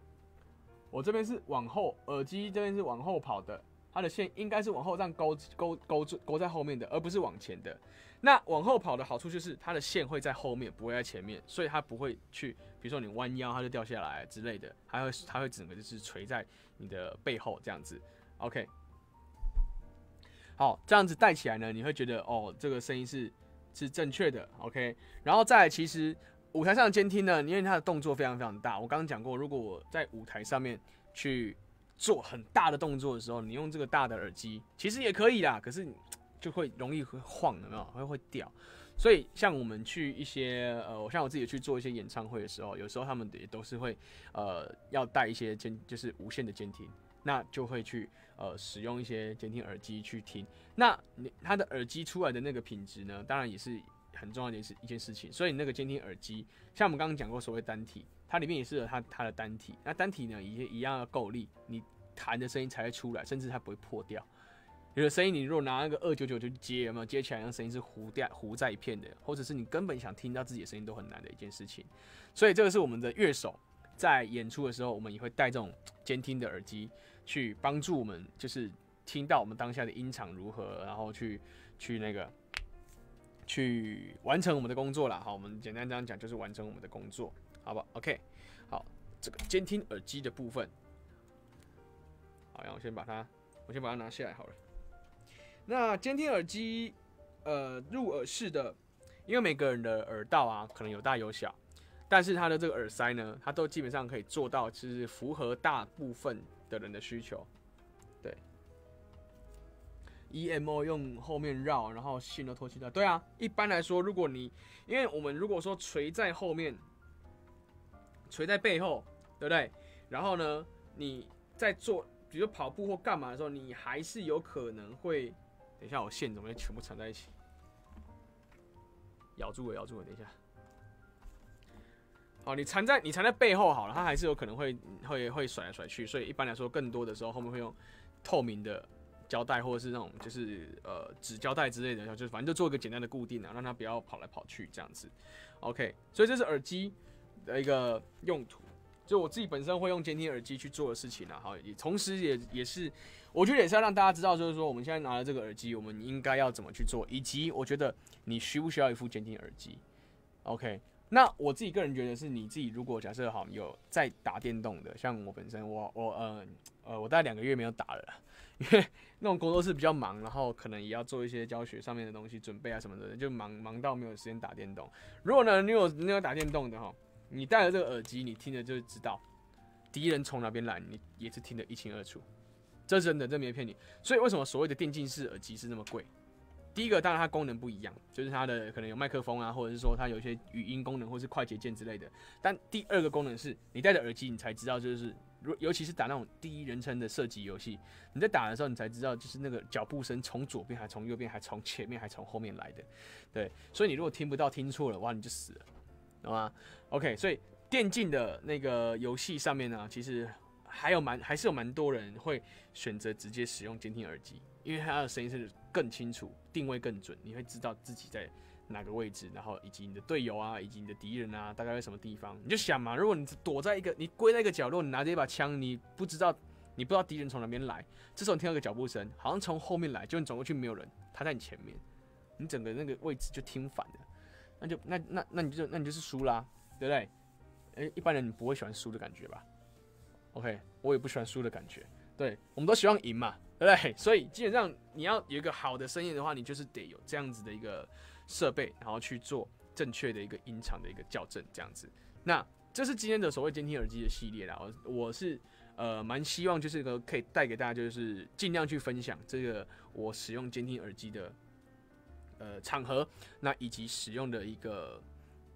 我这边是往后，耳机这边是往后跑的，它的线应该是往后这样勾勾勾住勾在后面的，而不是往前的。那往后跑的好处就是它的线会在后面，不会在前面，所以它不会去，比如说你弯腰它就掉下来之类的，它会它会整个就是垂在你的背后这样子。OK，好，这样子戴起来呢，你会觉得哦，这个声音是是正确的。OK，然后再其实舞台上的监听呢，因为它的动作非常非常大，我刚刚讲过，如果我在舞台上面去做很大的动作的时候，你用这个大的耳机其实也可以啦，可是。就会容易会晃，有没有？会会掉。所以像我们去一些呃，我像我自己去做一些演唱会的时候，有时候他们也都是会呃要带一些监，就是无线的监听，那就会去呃使用一些监听耳机去听。那你它的耳机出来的那个品质呢，当然也是很重要的一一件事情。所以那个监听耳机，像我们刚刚讲过所谓单体，它里面也是有它它的单体。那单体呢，也一样要够力，你弹的声音才会出来，甚至它不会破掉。有的声音，你如果拿那个二九九就接，有没有接起来？那声音是糊掉、糊在一片的，或者是你根本想听到自己的声音都很难的一件事情。所以这个是我们的乐手在演出的时候，我们也会戴这种监听的耳机，去帮助我们，就是听到我们当下的音场如何，然后去去那个去完成我们的工作啦。好，我们简单这样讲，就是完成我们的工作，好不好？OK，好，这个监听耳机的部分，好，然后先把它，我先把它拿下来好了。那监听耳机，呃，入耳式的，因为每个人的耳道啊，可能有大有小，但是它的这个耳塞呢，它都基本上可以做到，就是符合大部分的人的需求。对，EMO 用后面绕，然后新的脱气道。对啊，一般来说，如果你，因为我们如果说垂在后面，垂在背后，对不对？然后呢，你在做，比如跑步或干嘛的时候，你还是有可能会。等一下，我线怎么全部缠在一起？咬住了，咬住了。等一下，哦，你缠在你缠在背后好了，它还是有可能会会会甩来甩去，所以一般来说，更多的时候后面会用透明的胶带或者是那种就是呃纸胶带之类的，就是反正就做一个简单的固定啊，让它不要跑来跑去这样子。OK，所以这是耳机的一个用途。就我自己本身会用监听耳机去做的事情啊，好，也同时也也是，我觉得也是要让大家知道，就是说我们现在拿了这个耳机，我们应该要怎么去做，以及我觉得你需不需要一副监听耳机？OK，那我自己个人觉得是，你自己如果假设好有在打电动的，像我本身，我我呃呃，我大概两个月没有打了，因为那种工作室比较忙，然后可能也要做一些教学上面的东西准备啊什么的，就忙忙到没有时间打电动。如果呢你有你有打电动的哈。你戴了这个耳机，你听着就知道敌人从哪边来，你也是听得一清二楚。这真的，这没骗你。所以为什么所谓的电竞式耳机是那么贵？第一个，当然它功能不一样，就是它的可能有麦克风啊，或者是说它有一些语音功能，或是快捷键之类的。但第二个功能是你戴着耳机，你才知道，就是如尤其是打那种第一人称的射击游戏，你在打的时候，你才知道，就是那个脚步声从左边还从右边还从前面还从后面来的。对，所以你如果听不到听错了，哇，你就死了。好吗？OK，所以电竞的那个游戏上面呢，其实还有蛮还是有蛮多人会选择直接使用监听耳机，因为它的声音是更清楚，定位更准，你会知道自己在哪个位置，然后以及你的队友啊，以及你的敌人啊，大概在什么地方。你就想嘛，如果你躲在一个你归在一个角落，你拿着一把枪，你不知道你不知道敌人从哪边来，这时候你听到个脚步声，好像从后面来，就你走过去没有人，他在你前面，你整个那个位置就听反了。那就那那那你就那你就是输啦，对不对？诶，一般人你不会喜欢输的感觉吧？OK，我也不喜欢输的感觉。对，我们都希望赢嘛，对不对？所以基本上你要有一个好的声音的话，你就是得有这样子的一个设备，然后去做正确的一个音场的一个校正，这样子。那这是今天的所谓监听耳机的系列啦。我我是呃蛮希望就是个可以带给大家，就是尽量去分享这个我使用监听耳机的。呃，场合那以及使用的一个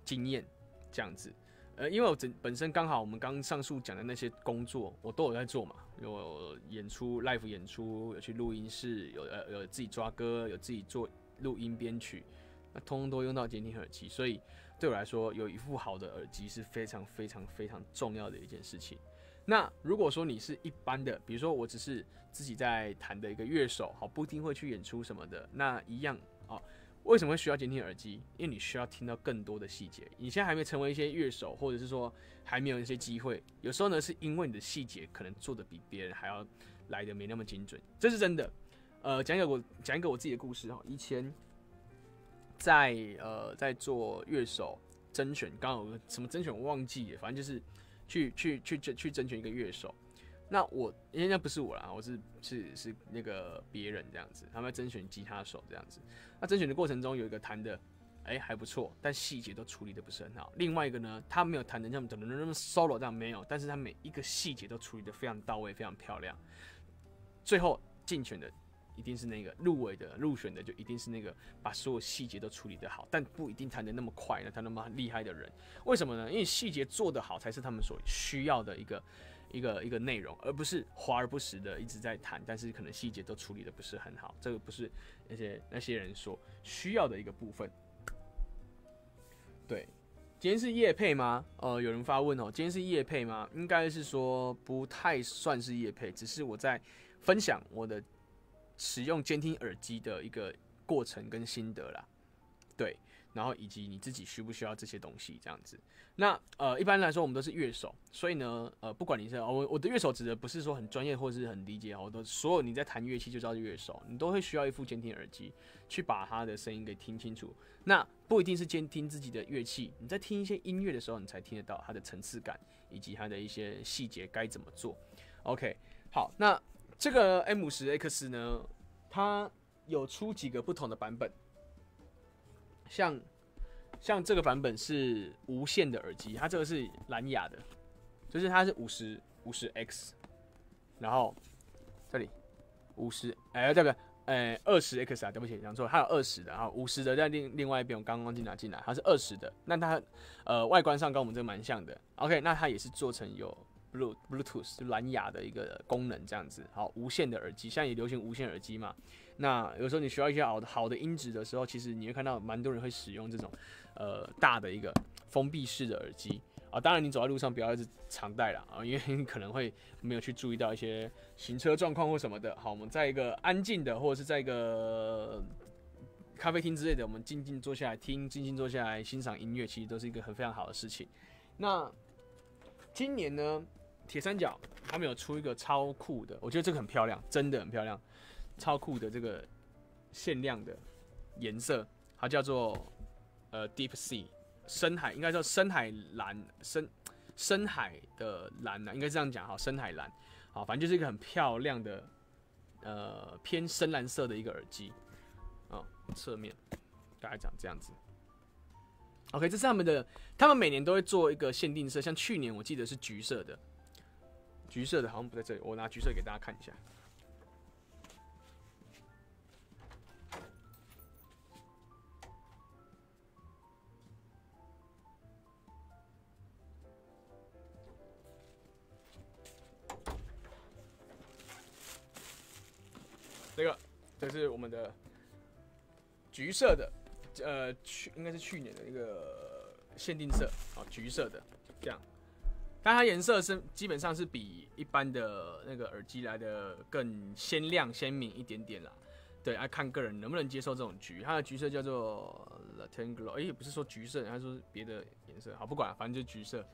经验这样子，呃，因为我整本身刚好我们刚上述讲的那些工作，我都有在做嘛，有演出 live 演出，有去录音室，有呃有自己抓歌，有自己做录音编曲，那通通都用到监听耳机，所以对我来说，有一副好的耳机是非常非常非常重要的一件事情。那如果说你是一般的，比如说我只是自己在弹的一个乐手，好，不一定会去演出什么的，那一样。啊，为什么需要监听耳机？因为你需要听到更多的细节。你现在还没成为一些乐手，或者是说还没有一些机会，有时候呢，是因为你的细节可能做的比别人还要来的没那么精准，这是真的。呃，讲一个我讲一个我自己的故事哈。以前在呃在做乐手甄选，刚好什么甄选我忘记了，反正就是去去去去去甄选一个乐手。那我因为那不是我啦，我是是是那个别人这样子，他们在甄选吉他手这样子。那甄选的过程中有一个弹的，哎还不错，但细节都处理的不是很好。另外一个呢，他没有弹的那么怎么那么 solo 这样没有，但是他每一个细节都处理的非常到位，非常漂亮。最后竞选的一定是那个入围的入选的就一定是那个把所有细节都处理的好，但不一定弹的那么快那，他那么厉害的人。为什么呢？因为细节做得好才是他们所需要的一个。一个一个内容，而不是华而不实的一直在谈，但是可能细节都处理的不是很好，这个不是那些那些人所需要的一个部分。对，今天是夜配吗？呃，有人发问哦，今天是夜配吗？应该是说不太算是夜配，只是我在分享我的使用监听耳机的一个过程跟心得啦。对。然后以及你自己需不需要这些东西这样子？那呃一般来说我们都是乐手，所以呢呃不管你是我我的乐手指的不是说很专业或是很理解哦，都所有你在弹乐器就知道是乐手，你都会需要一副监听耳机去把他的声音给听清楚。那不一定是监听自己的乐器，你在听一些音乐的时候，你才听得到它的层次感以及它的一些细节该怎么做。OK，好，那这个 M 十 X 呢，它有出几个不同的版本。像像这个版本是无线的耳机，它这个是蓝牙的，就是它是五十五十 X，然后这里五十哎这个哎二十 X 啊，对不起讲错，它有二十的啊，五十的在另另外一边，我刚刚进拿进来，它是二十的，那它呃外观上跟我们这个蛮像的，OK，那它也是做成有 Blue Bluetooth 蓝牙的一个功能这样子，好无线的耳机，现在也流行无线耳机嘛。那有时候你需要一些好的好的音质的时候，其实你会看到蛮多人会使用这种，呃大的一个封闭式的耳机啊。当然，你走在路上不要一直常戴了啊，因为你可能会没有去注意到一些行车状况或什么的。好，我们在一个安静的，或者是在一个咖啡厅之类的，我们静静坐下来听，静静坐下来欣赏音乐，其实都是一个很非常好的事情。那今年呢，铁三角他们有出一个超酷的，我觉得这个很漂亮，真的很漂亮，超酷的这个限量的颜色，它叫做呃 Deep Sea 深海，应该叫深海蓝深深海的蓝呢，应该这样讲哈，深海蓝，好，反正就是一个很漂亮的呃偏深蓝色的一个耳机啊，侧面大概讲这样子。OK，这是他们的，他们每年都会做一个限定色，像去年我记得是橘色的，橘色的好像不在这里，我拿橘色给大家看一下。这个，这是我们的橘色的。呃，去应该是去年的一个限定色啊，橘色的这样，但它颜色是基本上是比一般的那个耳机来的更鲜亮鲜明一点点啦。对，爱看个人能不能接受这种橘，它的橘色叫做 Latin Glow，哎，不是说橘色，它说别的颜色，好不管，反正就是橘色，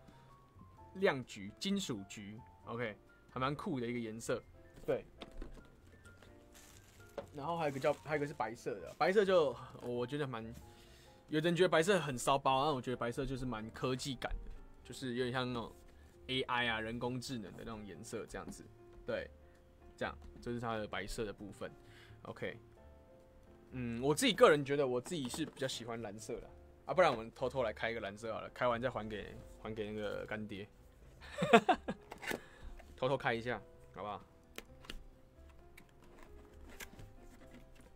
亮橘，金属橘，OK，还蛮酷的一个颜色，对。然后还有一个叫，还有一个是白色的，白色就我觉得蛮，有人觉得白色很骚包，但我觉得白色就是蛮科技感的，就是有点像那种 AI 啊，人工智能的那种颜色这样子，对，这样这是它的白色的部分，OK，嗯，我自己个人觉得我自己是比较喜欢蓝色的。啊，不然我们偷偷来开一个蓝色好了，开完再还给还给那个干爹，偷偷开一下，好不好？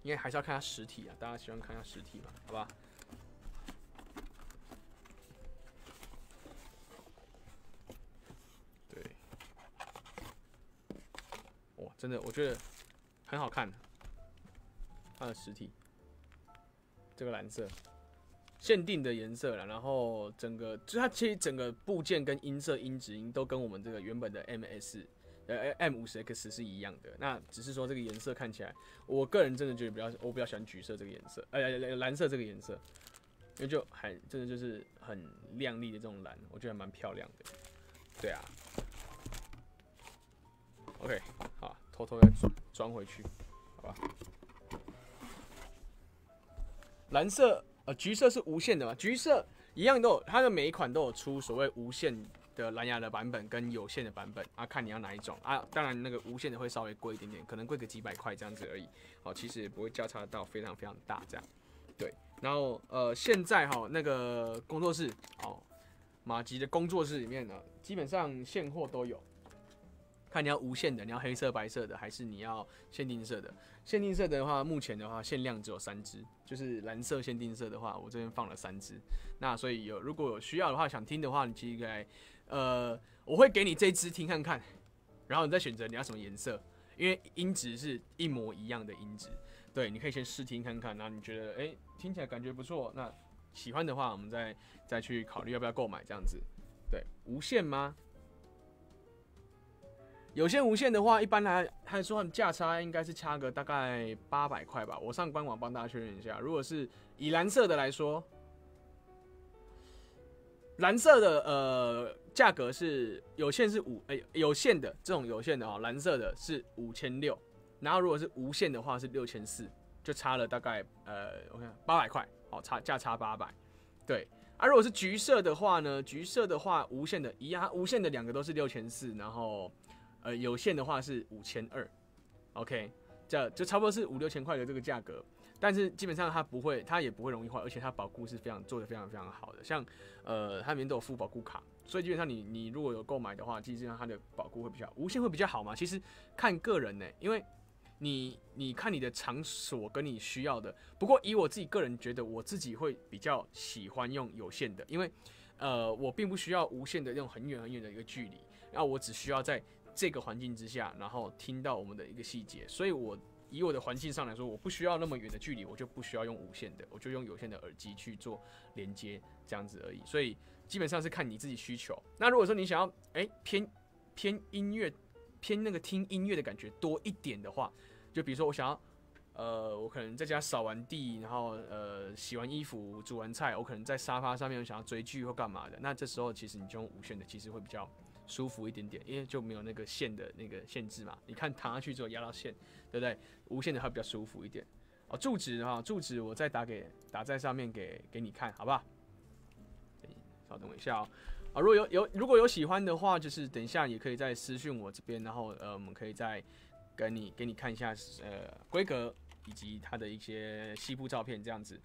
因为还是要看下实体啊，大家喜欢看下实体嘛，好吧？对，哇，真的，我觉得很好看，它的实体，这个蓝色，限定的颜色了，然后整个就它其实整个部件跟音色、音质音都跟我们这个原本的 MS。呃，M 五十 X 是一样的，那只是说这个颜色看起来，我个人真的觉得比较，我比较喜欢橘色这个颜色，呃，蓝色这个颜色，因为就很真的就是很亮丽的这种蓝，我觉得蛮漂亮的。对啊，OK，好，偷偷再装回去，好吧。蓝色，呃，橘色是无限的嘛？橘色一样都有，它的每一款都有出所谓无限。的蓝牙的版本跟有线的版本啊，看你要哪一种啊。当然，那个无线的会稍微贵一点点，可能贵个几百块这样子而已。好，其实也不会交叉到非常非常大这样。对，然后呃，现在哈那个工作室，哦，马吉的工作室里面呢，基本上现货都有。看你要无线的，你要黑色、白色的，还是你要限定色的？限定色的话，目前的话限量只有三支，就是蓝色限定色的话，我这边放了三支。那所以有如果有需要的话，想听的话，你其实可以。呃，我会给你这支听看看，然后你再选择你要什么颜色，因为音质是一模一样的音质。对，你可以先试听看看，然后你觉得哎听起来感觉不错，那喜欢的话，我们再再去考虑要不要购买这样子。对，无线吗？有线无线的话，一般来还说价差应该是差个大概八百块吧。我上官网帮大家确认一下，如果是以蓝色的来说，蓝色的呃。价格是有线是五诶，有线的这种有线的哦，蓝色的是五千六，然后如果是无线的话是六千四，就差了大概呃，我看八百块，哦，差价差八百，对。而如果是橘色的话呢，橘色的话无线的一样，无线的两个都是六千四，然后呃有线的话是五千二，OK，这就差不多是五六千块的这个价格。但是基本上它不会，它也不会容易坏，而且它保固是非常做的非常非常好的。像呃，它里面都有附保固卡，所以基本上你你如果有购买的话，基本上它的保固会比较无线会比较好嘛。其实看个人呢，因为你你看你的场所跟你需要的。不过以我自己个人觉得，我自己会比较喜欢用有线的，因为呃，我并不需要无线的那种很远很远的一个距离，然后我只需要在这个环境之下，然后听到我们的一个细节，所以我。以我的环境上来说，我不需要那么远的距离，我就不需要用无线的，我就用有线的耳机去做连接，这样子而已。所以基本上是看你自己需求。那如果说你想要哎偏偏音乐偏那个听音乐的感觉多一点的话，就比如说我想要。呃，我可能在家扫完地，然后呃洗完衣服、煮完菜，我可能在沙发上面想要追剧或干嘛的。那这时候其实你就用无线的，其实会比较舒服一点点，因为就没有那个线的那个限制嘛。你看躺下去之后压到线，对不对？无线的会比较舒服一点。哦，住址哈，住址我再打给打在上面给给你看，好不好？稍等我一下哦。啊，如果有有如果有喜欢的话，就是等一下也可以再私讯我这边，然后呃我们可以再跟你给你看一下呃规格。以及它的一些西部照片，这样子。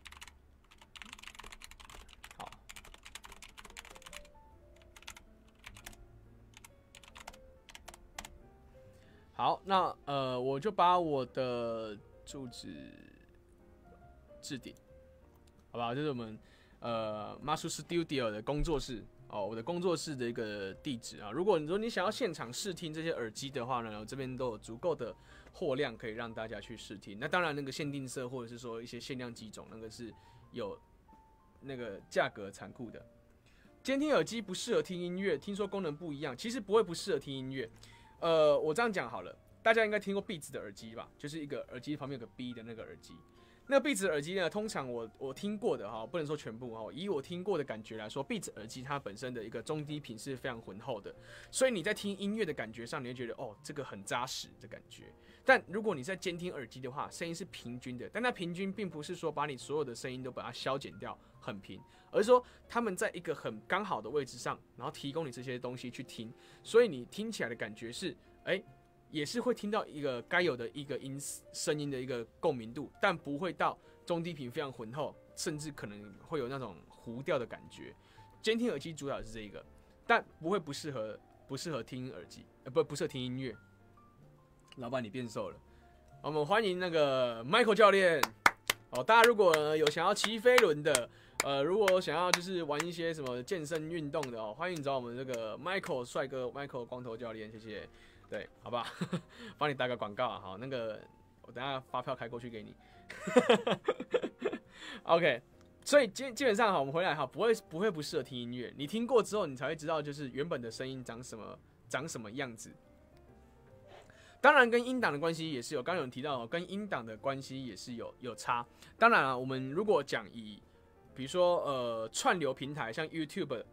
好，那呃，我就把我的住址置顶，好吧？就是我们呃 m a s Studio 的工作室。哦，我的工作室的一个地址啊，如果你说你想要现场试听这些耳机的话呢，我这边都有足够的货量可以让大家去试听。那当然，那个限定色或者是说一些限量机种，那个是有那个价格残酷的。监听耳机不适合听音乐，听说功能不一样，其实不会不适合听音乐。呃，我这样讲好了，大家应该听过 Beats 的耳机吧？就是一个耳机旁边有个 B 的那个耳机。那个 Beats 耳机呢？通常我我听过的哈，不能说全部哈。以我听过的感觉来说 b 字耳机它本身的一个中低频是非常浑厚的，所以你在听音乐的感觉上，你会觉得哦，这个很扎实的感觉。但如果你在监听耳机的话，声音是平均的，但它平均并不是说把你所有的声音都把它消减掉很平，而是说他们在一个很刚好的位置上，然后提供你这些东西去听，所以你听起来的感觉是哎。也是会听到一个该有的一个音声音的一个共鸣度，但不会到中低频非常浑厚，甚至可能会有那种糊掉的感觉。监听耳机主打是这一个，但不会不适合不适合听耳机，呃不不适合听音乐。老板你变瘦了，我们欢迎那个 Michael 教练。哦，大家如果有想要骑飞轮的，呃，如果想要就是玩一些什么健身运动的哦，欢迎找我们这个 Michael 帅哥 Michael 光头教练，谢谢。对，好不好？帮你打个广告啊，好，那个我等下发票开过去给你。OK，所以基基本上哈，我们回来哈，不会不会不适合听音乐，你听过之后，你才会知道就是原本的声音长什么长什么样子。当然跟音档的关系也是有，刚刚有提到跟音档的关系也是有有差。当然啊，我们如果讲以比如说呃串流平台，像 YouTube。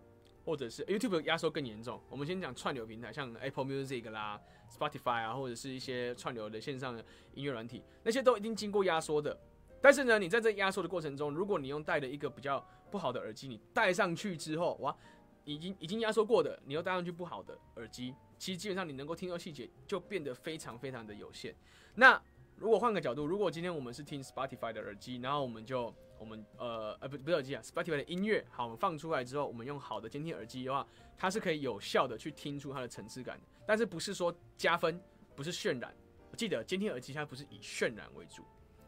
或者是 YouTube 压缩更严重。我们先讲串流平台，像 Apple Music 啦、Spotify 啊，或者是一些串流的线上的音乐软体，那些都一定经过压缩的。但是呢，你在这压缩的过程中，如果你用戴的一个比较不好的耳机，你戴上去之后，哇，已经已经压缩过的，你又戴上去不好的耳机，其实基本上你能够听到细节就变得非常非常的有限。那如果换个角度，如果今天我们是听 Spotify 的耳机，然后我们就我们呃呃不不是耳机啊，Spotify 的音乐，好，我们放出来之后，我们用好的监听耳机的话，它是可以有效的去听出它的层次感，但是不是说加分，不是渲染。我记得监听耳机它不是以渲染为主，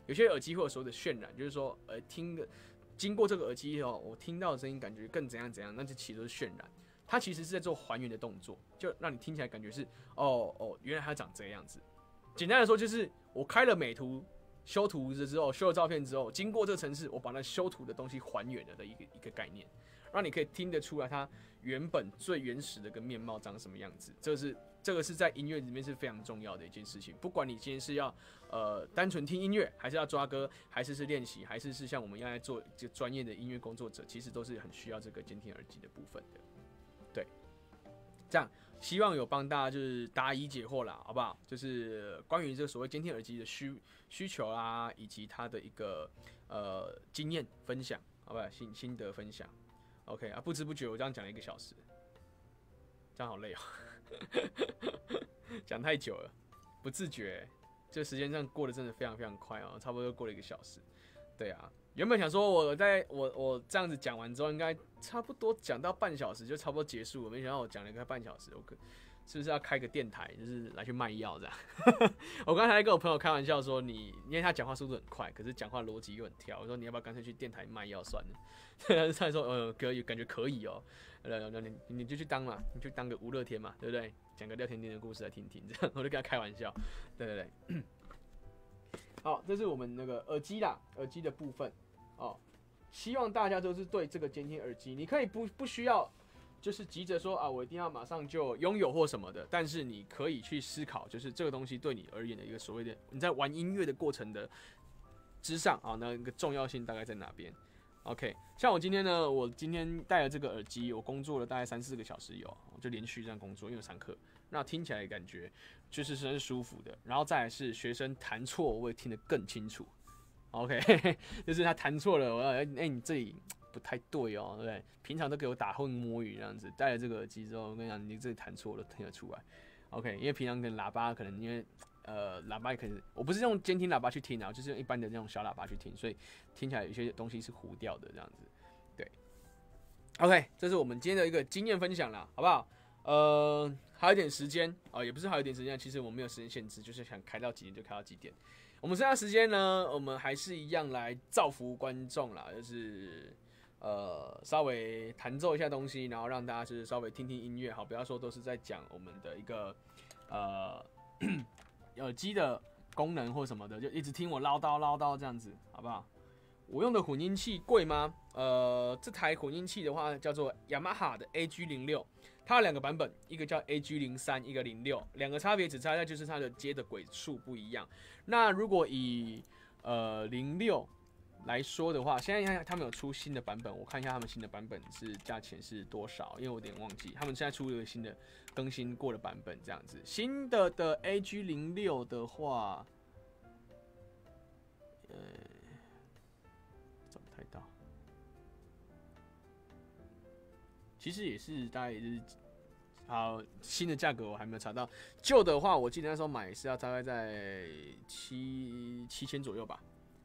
有些耳机会有所谓的渲染，就是说呃听的经过这个耳机哦，我听到的声音感觉更怎样怎样，那就其实是渲染。它其实是在做还原的动作，就让你听起来感觉是哦哦，原来它长这个样子。简单来说，就是我开了美图修图的之后，修了照片之后，经过这个程式，我把那修图的东西还原了的一个一个概念，让你可以听得出来它原本最原始的个面貌长什么样子。这是这个是在音乐里面是非常重要的一件事情。不管你今天是要呃单纯听音乐，还是要抓歌，还是是练习，还是是像我们要来做就专业的音乐工作者，其实都是很需要这个监听耳机的部分的。对，这样。希望有帮大家就是答疑解惑啦，好不好？就是关于这个所谓监听耳机的需需求啦，以及它的一个呃经验分享，好不好？心心得分享。OK 啊，不知不觉我这样讲了一个小时，这样好累哦，讲太久了，不自觉，这时间上过得真的非常非常快哦，差不多过了一个小时。对啊。原本想说，我在我我这样子讲完之后，应该差不多讲到半小时就差不多结束了。没想到我讲了一个半小时，我可是不是要开个电台，就是来去卖药这样？我刚才跟我朋友开玩笑说，你因为他讲话速度很快，可是讲话逻辑又很跳。我说你要不要干脆去电台卖药算了？他说呃可以，感觉可以哦。那那你你就去当嘛，你就当个吴乐天嘛，对不对？讲个廖天天的故事来听听，这样 我就跟他开玩笑。对对对。好，这是我们那个耳机啦，耳机的部分。哦，希望大家都是对这个监听耳机，你可以不不需要，就是急着说啊，我一定要马上就拥有或什么的，但是你可以去思考，就是这个东西对你而言的一个所谓的你在玩音乐的过程的之上啊，那个重要性大概在哪边？OK，像我今天呢，我今天戴了这个耳机，我工作了大概三四个小时有，就连续这样工作，因为上课，那听起来感觉就是是舒服的，然后再来是学生弹错，我会听得更清楚。OK，就是他弹错了，我要哎，你这里不太对哦，对不对？平常都给我打混摸鱼这样子，戴了这个耳机之后，我跟你讲，你这里弹错了，听得出来。OK，因为平常跟喇叭可能因为呃喇叭可能我不是用监听喇叭去听啊，就是用一般的那种小喇叭去听，所以听起来有些东西是糊掉的这样子。对，OK，这是我们今天的一个经验分享啦，好不好？呃，还有一点时间啊，也不是还有一点时间，其实我没有时间限制，就是想开到几点就开到几点。我们剩下时间呢，我们还是一样来造福观众啦，就是呃稍微弹奏一下东西，然后让大家是稍微听听音乐，好，不要说都是在讲我们的一个呃 耳机的功能或什么的，就一直听我唠叨唠叨这样子，好不好？我用的混音器贵吗？呃，这台混音器的话叫做雅马哈的 AG 零六。它有两个版本，一个叫 AG 零三，一个零六，两个差别只差在就是它的接的轨数不一样。那如果以呃零六来说的话，现在看他们有出新的版本，我看一下他们新的版本是价钱是多少，因为我有点忘记。他们现在出了一个新的更新过的版本，这样子。新的的 AG 零六的话，呃，其实也是大概也是，好新的价格我还没有查到，旧的话我记得那时候买是要大概在七七千左右吧，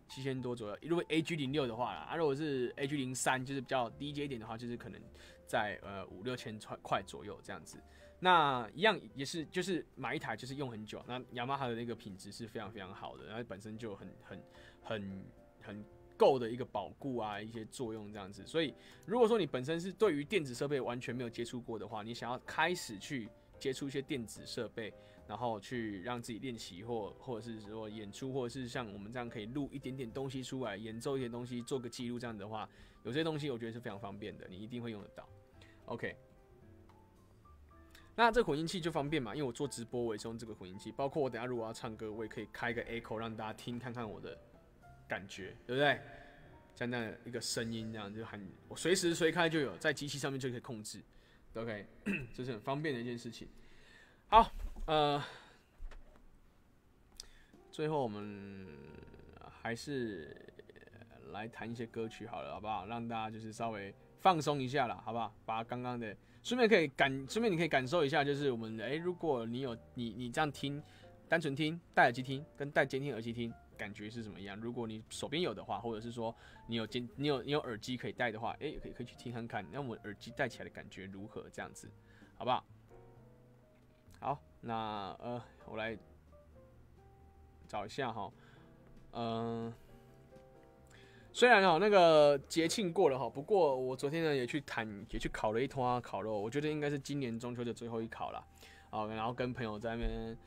七千多左右。如果 AG 零六的话啦，啊如果是 AG 零三就是比较低阶一点的话，就是可能在呃五六千块左右这样子。那一样也是就是买一台就是用很久，那雅马哈的那个品质是非常非常好的，然后本身就很很很很。够的一个保护啊，一些作用这样子。所以，如果说你本身是对于电子设备完全没有接触过的话，你想要开始去接触一些电子设备，然后去让自己练习或或者是说演出，或者是像我们这样可以录一点点东西出来，演奏一些东西，做个记录这样的话，有些东西我觉得是非常方便的，你一定会用得到。OK，那这混音器就方便嘛，因为我做直播我也是用这个混音器，包括我等下如果要唱歌，我也可以开个 echo 让大家听看看我的。感觉对不对？像那样一个声音，这样就很我随时随开就有，在机器上面就可以控制，OK，这是很方便的一件事情。好，呃，最后我们还是来谈一些歌曲好了，好不好？让大家就是稍微放松一下了，好不好？把刚刚的顺便可以感，顺便你可以感受一下，就是我们哎，如果你有你你这样听，单纯听戴耳机听，跟戴监听耳机听。感觉是怎么样？如果你手边有的话，或者是说你有监你有你有耳机可以戴的话，哎，可以可以去听看看，那我耳机戴起来的感觉如何？这样子，好不好？好，那呃，我来找一下哈，嗯，虽然哦那个节庆过了哈，不过我昨天呢也去谈也去烤了一通烤肉，我觉得应该是今年中秋的最后一烤了，啊，然后跟朋友在那边。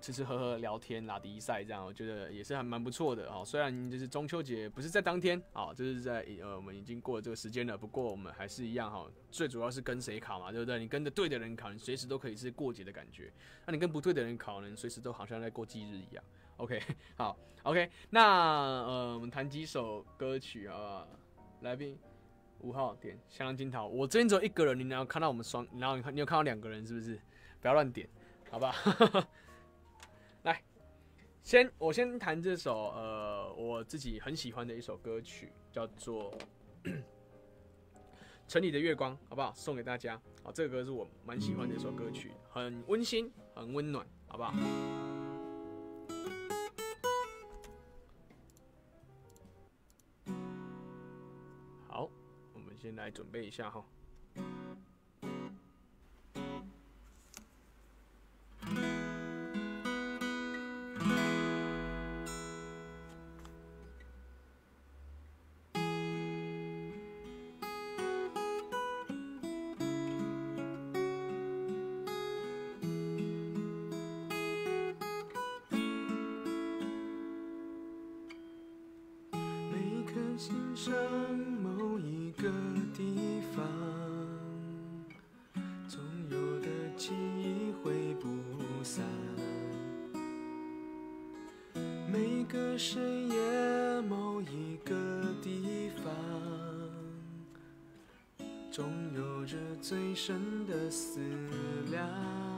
吃吃喝喝聊天拉迪赛这样，我觉得也是还蛮不错的哦。虽然就是中秋节不是在当天啊，就是在呃我们已经过了这个时间了。不过我们还是一样哈，最主要是跟谁考嘛，对不对？你跟着对的人考，你随时都可以是过节的感觉。那你跟不对的人考呢，随时都好像在过忌日一样。OK，好，OK，那呃我们弹几首歌曲啊？来宾五号点香香金桃，我这边只有一个人，你然后看到我们双，然后你看你有看到两个人是不是？不要乱点，好吧？来先，我先弹这首呃，我自己很喜欢的一首歌曲，叫做《城里的月光》，好不好？送给大家。好，这个歌是我蛮喜欢的一首歌曲，很温馨，很温暖，好不好？好，我们先来准备一下哈。心上某。一个地方，总有的记忆挥不散。每个深夜，某一个地方，总有着最深的思量。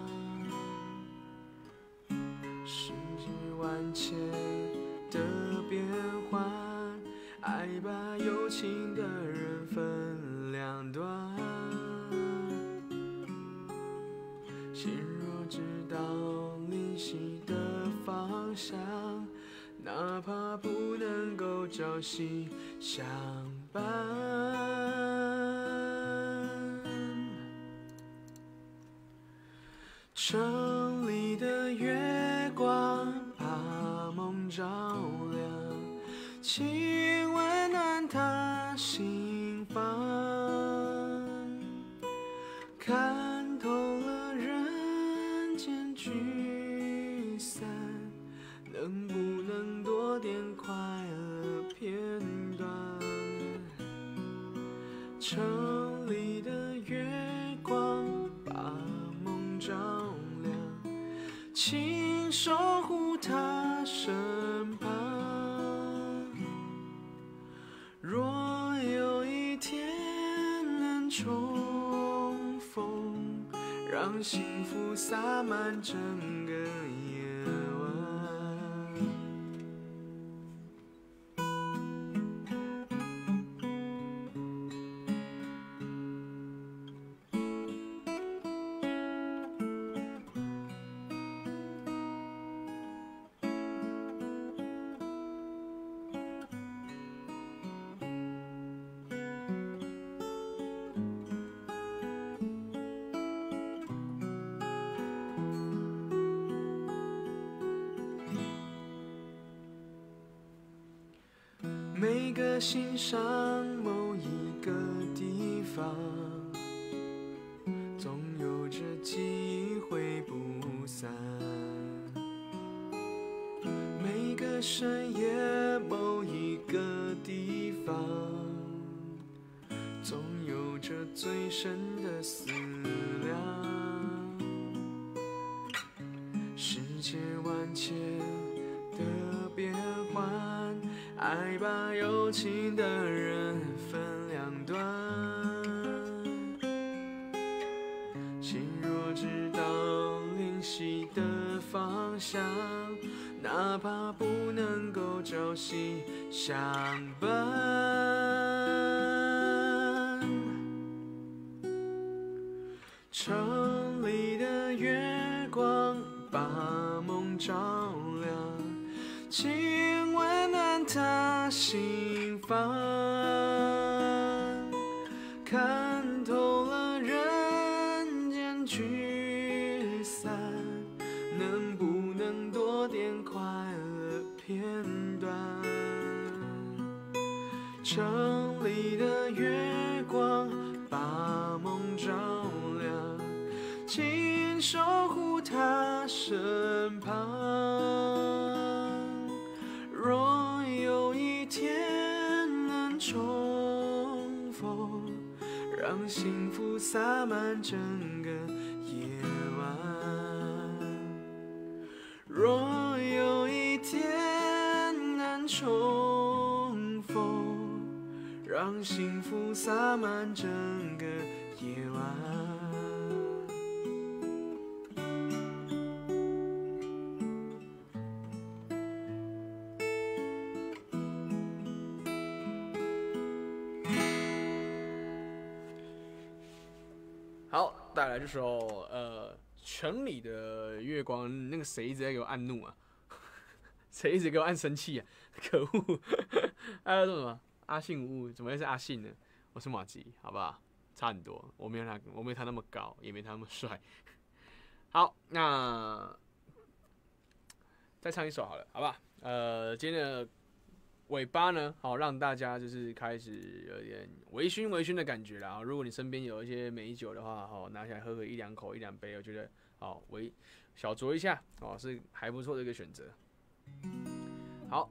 每个心上某一个地方，总有着记忆挥不散。每个深夜某一个地方，总有着最深的思量。情的人城里的月光把梦照亮，请守护他身旁。若有一天能重逢，让幸福洒满整好，带来这首呃城里的月光，那个谁一直在给我按怒啊？谁一直给我按生气啊？可恶！还有说什么阿信无误？怎么会是阿信呢？我是马吉，好不好？差很多，我没有他，我没有他那么高，也没他那么帅。好，那再唱一首好了，好吧？呃，今天的尾巴呢，好让大家就是开始有点微醺微醺的感觉啦。如果你身边有一些美酒的话，好拿起来喝个一两口、一两杯，我觉得好微小酌一下哦，是还不错的一个选择。好，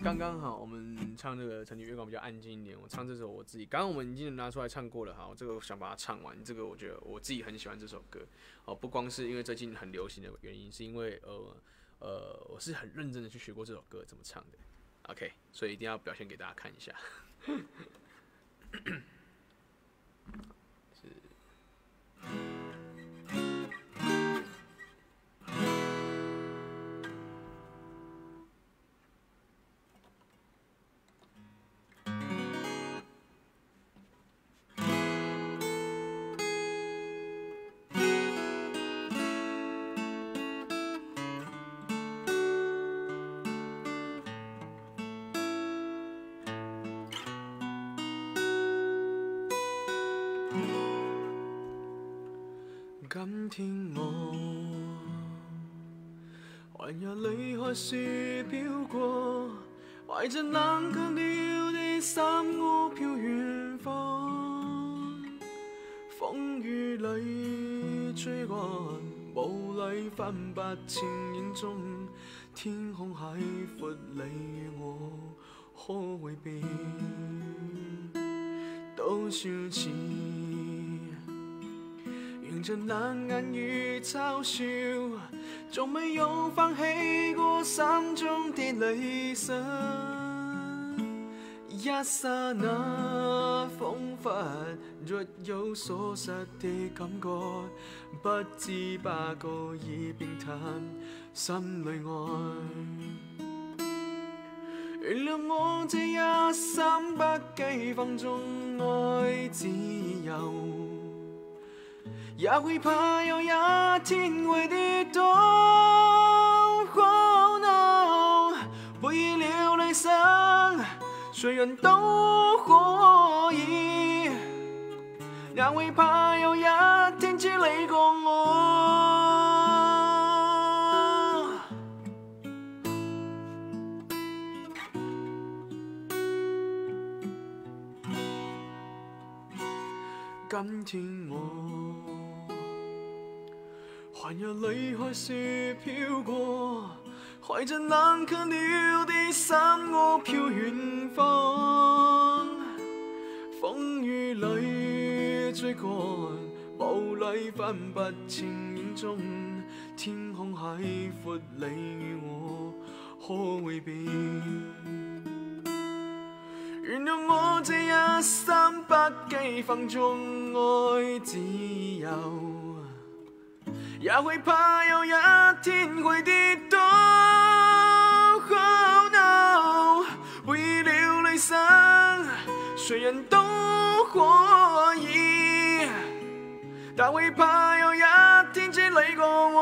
刚刚好，我们唱这个《曾经月光》比较安静一点。我唱这首我自己，刚刚我们已经拿出来唱过了，哈，这个想把它唱完。这个我觉得我自己很喜欢这首歌，哦，不光是因为最近很流行的原因，是因为呃呃，我是很认真的去学过这首歌怎么唱的。OK，所以一定要表现给大家看一下。今天我环游里海雪飘过，怀着冷却了的衫屋飘远方，风雨里追赶，雾里分不清影踪，天空海阔，你与我可会变？都消失。迎着冷眼与嘲笑，从没有放弃过心中的理想。一刹那仿佛若有所失的感觉，不知不觉已变淡心里爱。原谅我这一生不羁放纵爱自由。也会怕有一天会跌倒，Oh no！不以流泪伤，谁人都可以。也会怕有一天只你过我。今天我。环游里海雪飘过，怀着冷却了的衫屋飘远方。风雨里追赶，雾里分不清影踪。天空海阔，你与我可会变？原谅我这一生不羁放纵爱自由。也会怕有一天会跌倒，Oh no！为了理想，谁人都可以，但会怕有一天只你过我。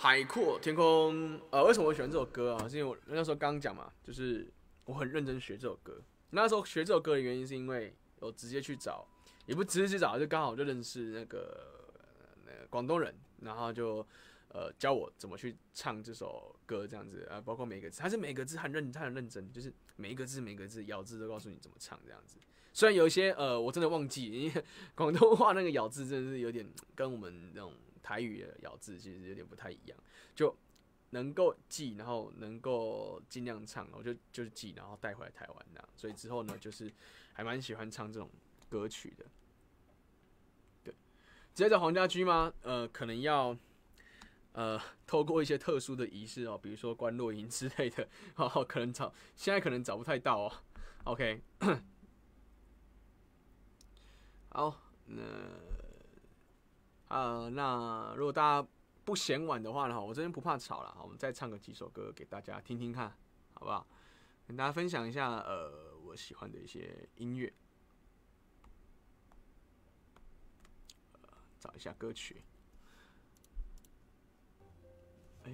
海阔天空》。呃，为什么我喜欢这首歌啊？是因为我那时候刚讲嘛，就是我很认真学这首歌。那时候学这首歌的原因是因为我直接去找，也不直接去找，就刚好就认识那个那个广东人，然后就呃教我怎么去唱这首歌，这样子啊，包括每个字，他是每个字很认，他很认真，就是每一个字每个字咬字都告诉你怎么唱这样子。虽然有一些呃我真的忘记，因为广东话那个咬字真的是有点跟我们那种台语的咬字其实有点不太一样，就能够记，然后能够尽量唱，我就就是记，然后带回来台湾那样。所以之后呢，就是还蛮喜欢唱这种歌曲的。对，直接找黄家驹吗？呃，可能要呃透过一些特殊的仪式哦，比如说关落音之类的，哦，可能找现在可能找不太到哦。OK，好，那。呃，那如果大家不嫌晚的话呢，我这边不怕吵了，我们再唱个几首歌给大家听听看，好不好？跟大家分享一下，呃，我喜欢的一些音乐，呃，找一下歌曲，哎、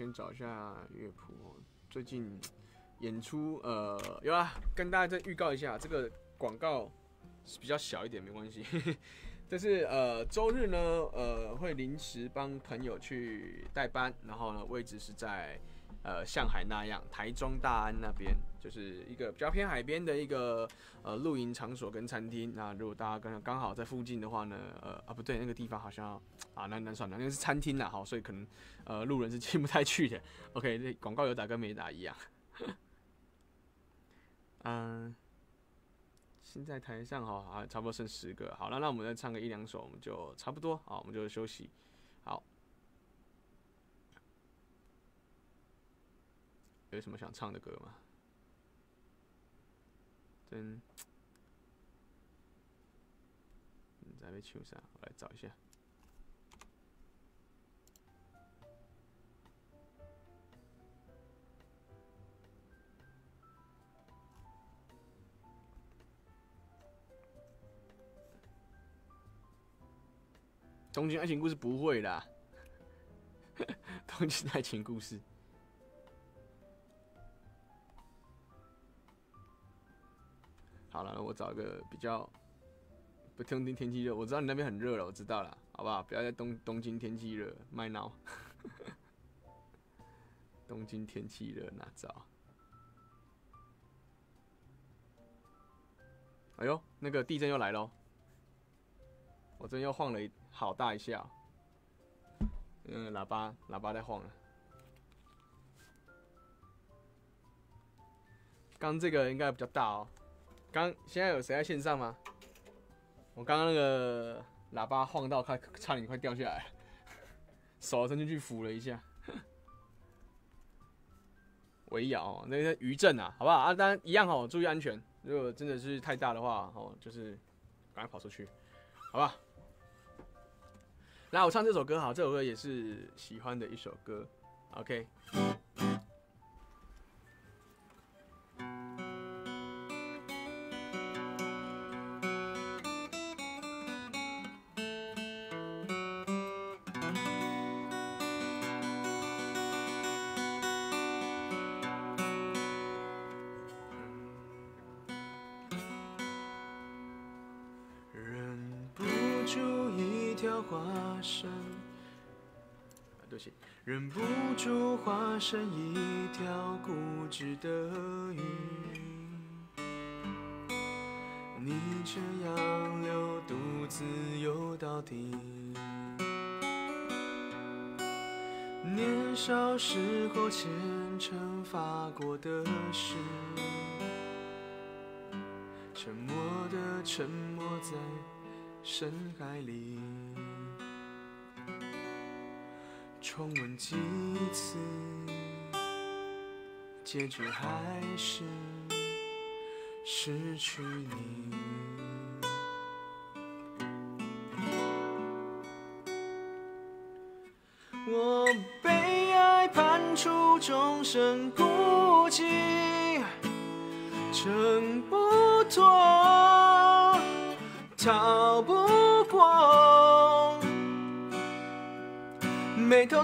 先找一下乐谱。最近演出，呃，有啊，跟大家再预告一下，这个广告是比较小一点，没关系。但是呃周日呢，呃会临时帮朋友去代班，然后呢位置是在呃像海那样，台中大安那边，就是一个比较偏海边的一个呃露营场所跟餐厅。那如果大家刚刚好在附近的话呢，呃啊不对，那个地方好像啊那那算了，那个是餐厅啦，好，所以可能呃路人是进不太去的。OK，那广告有打跟没打一样。嗯，现在台上哈，还，差不多剩十个。好了，那我们再唱个一两首，我们就差不多，好，我们就休息。好，有什么想唱的歌吗？真，你在被唱啥？我来找一下。东京爱情故事不会啦，东京爱情故事。好了，我找一个比较不东京天气热，我知道你那边很热了，我知道了，好不好？不要在东东京天气热卖闹。东京天气热哪找？哎呦，那个地震又来喽！我这边又晃了一好大一下，嗯，喇叭喇叭在晃了。刚这个应该比较大哦。刚现在有谁在线上吗？我刚刚那个喇叭晃到快差点快掉下来，手伸进去扶了一下。围咬哦，那个余震啊，好不好啊？当然一样哦，注意安全。如果真的是太大的话，哦，就是赶快跑出去，好吧？来，我唱这首歌好，这首歌也是喜欢的一首歌，OK。身一条固执的鱼。你这样流，独自游到底。年少时候虔诚发过的誓。沉默的沉没在深海里，重温几次，结局还是失去你。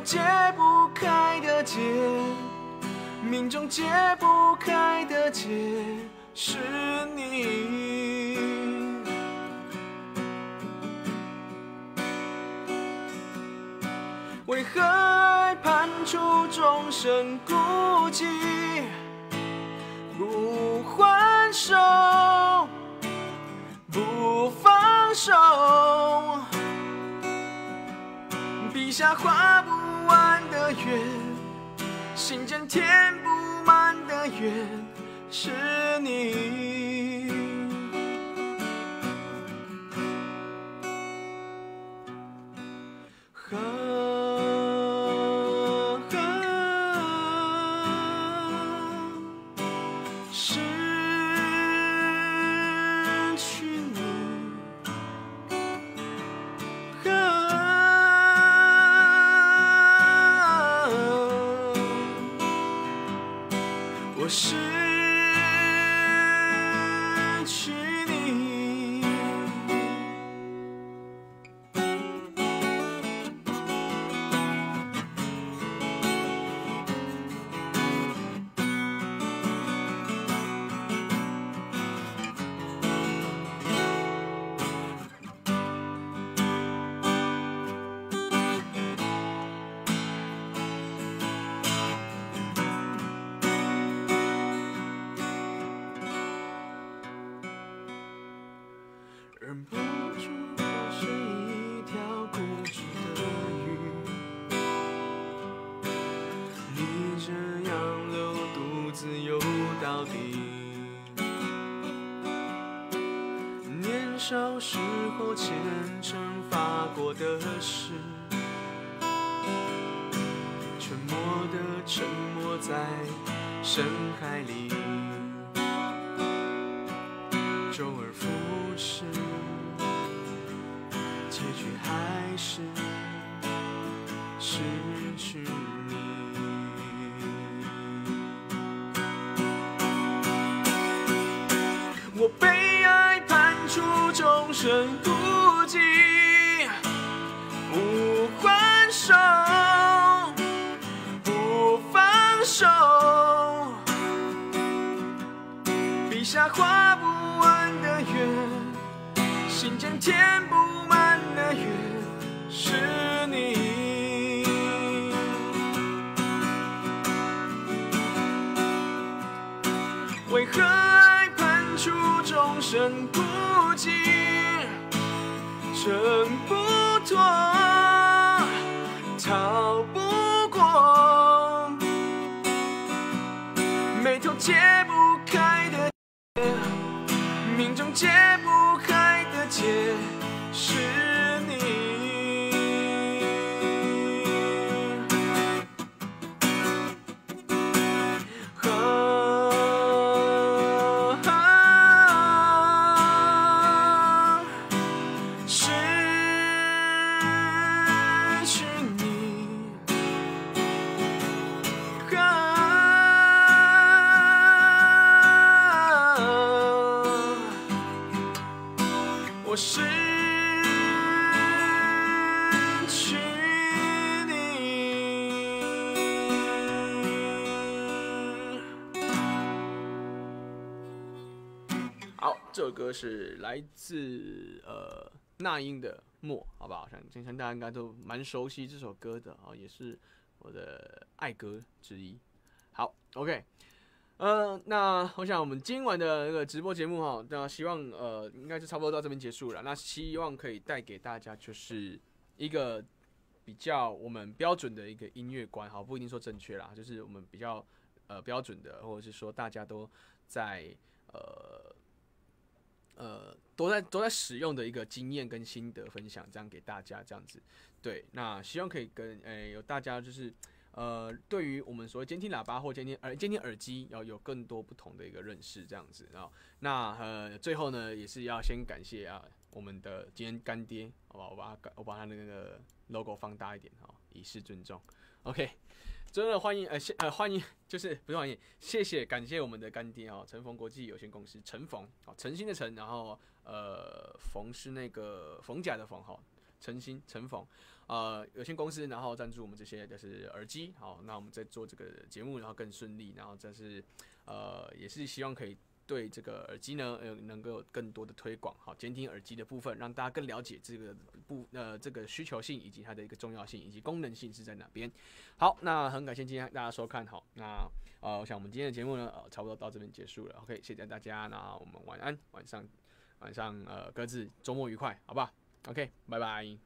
解不开的结，命中解不开的结，是你。为何爱判处众生孤寂？不还手，不放手，笔下画不的圆，心间填不满的缘，是你。为何爱判处众生孤寂，挣不脱，逃不过，眉头解是来自呃那英的默，好不好？相相信大家应该都蛮熟悉这首歌的啊，也是我的爱歌之一。好，OK，呃，那我想我们今晚的那个直播节目哈，那希望呃应该就差不多到这边结束了。那希望可以带给大家就是一个比较我们标准的一个音乐观，好，不一定说正确啦，就是我们比较呃标准的，或者是说大家都在呃呃都在都在使用的一个经验跟心得分享，这样给大家这样子。对，那希望可以跟诶、有大家就是。呃，对于我们所谓监听喇叭或监听耳监听耳机，要有更多不同的一个认识，这样子啊。那呃，最后呢，也是要先感谢啊我们的今天干爹，好吧，我把他我把他的那个 logo 放大一点哈，以示尊重。OK，真的欢迎呃谢呃欢迎，就是不是欢迎，谢谢感谢我们的干爹哦，陈逢国际有限公司，陈逢哦，诚心的诚，然后呃逢是那个逢甲的逢哈，诚心陈逢。呃，有限公司，然后赞助我们这些就是耳机，好，那我们在做这个节目，然后更顺利，然后这是呃，也是希望可以对这个耳机呢，呃，能够有更多的推广，好，监听耳机的部分，让大家更了解这个部呃这个需求性以及它的一个重要性以及功能性是在哪边。好，那很感谢今天大家收看，好，那呃，我想我们今天的节目呢，呃，差不多到这边结束了，OK，谢谢大家，那我们晚安，晚上晚上呃各自周末愉快，好吧？OK，拜拜。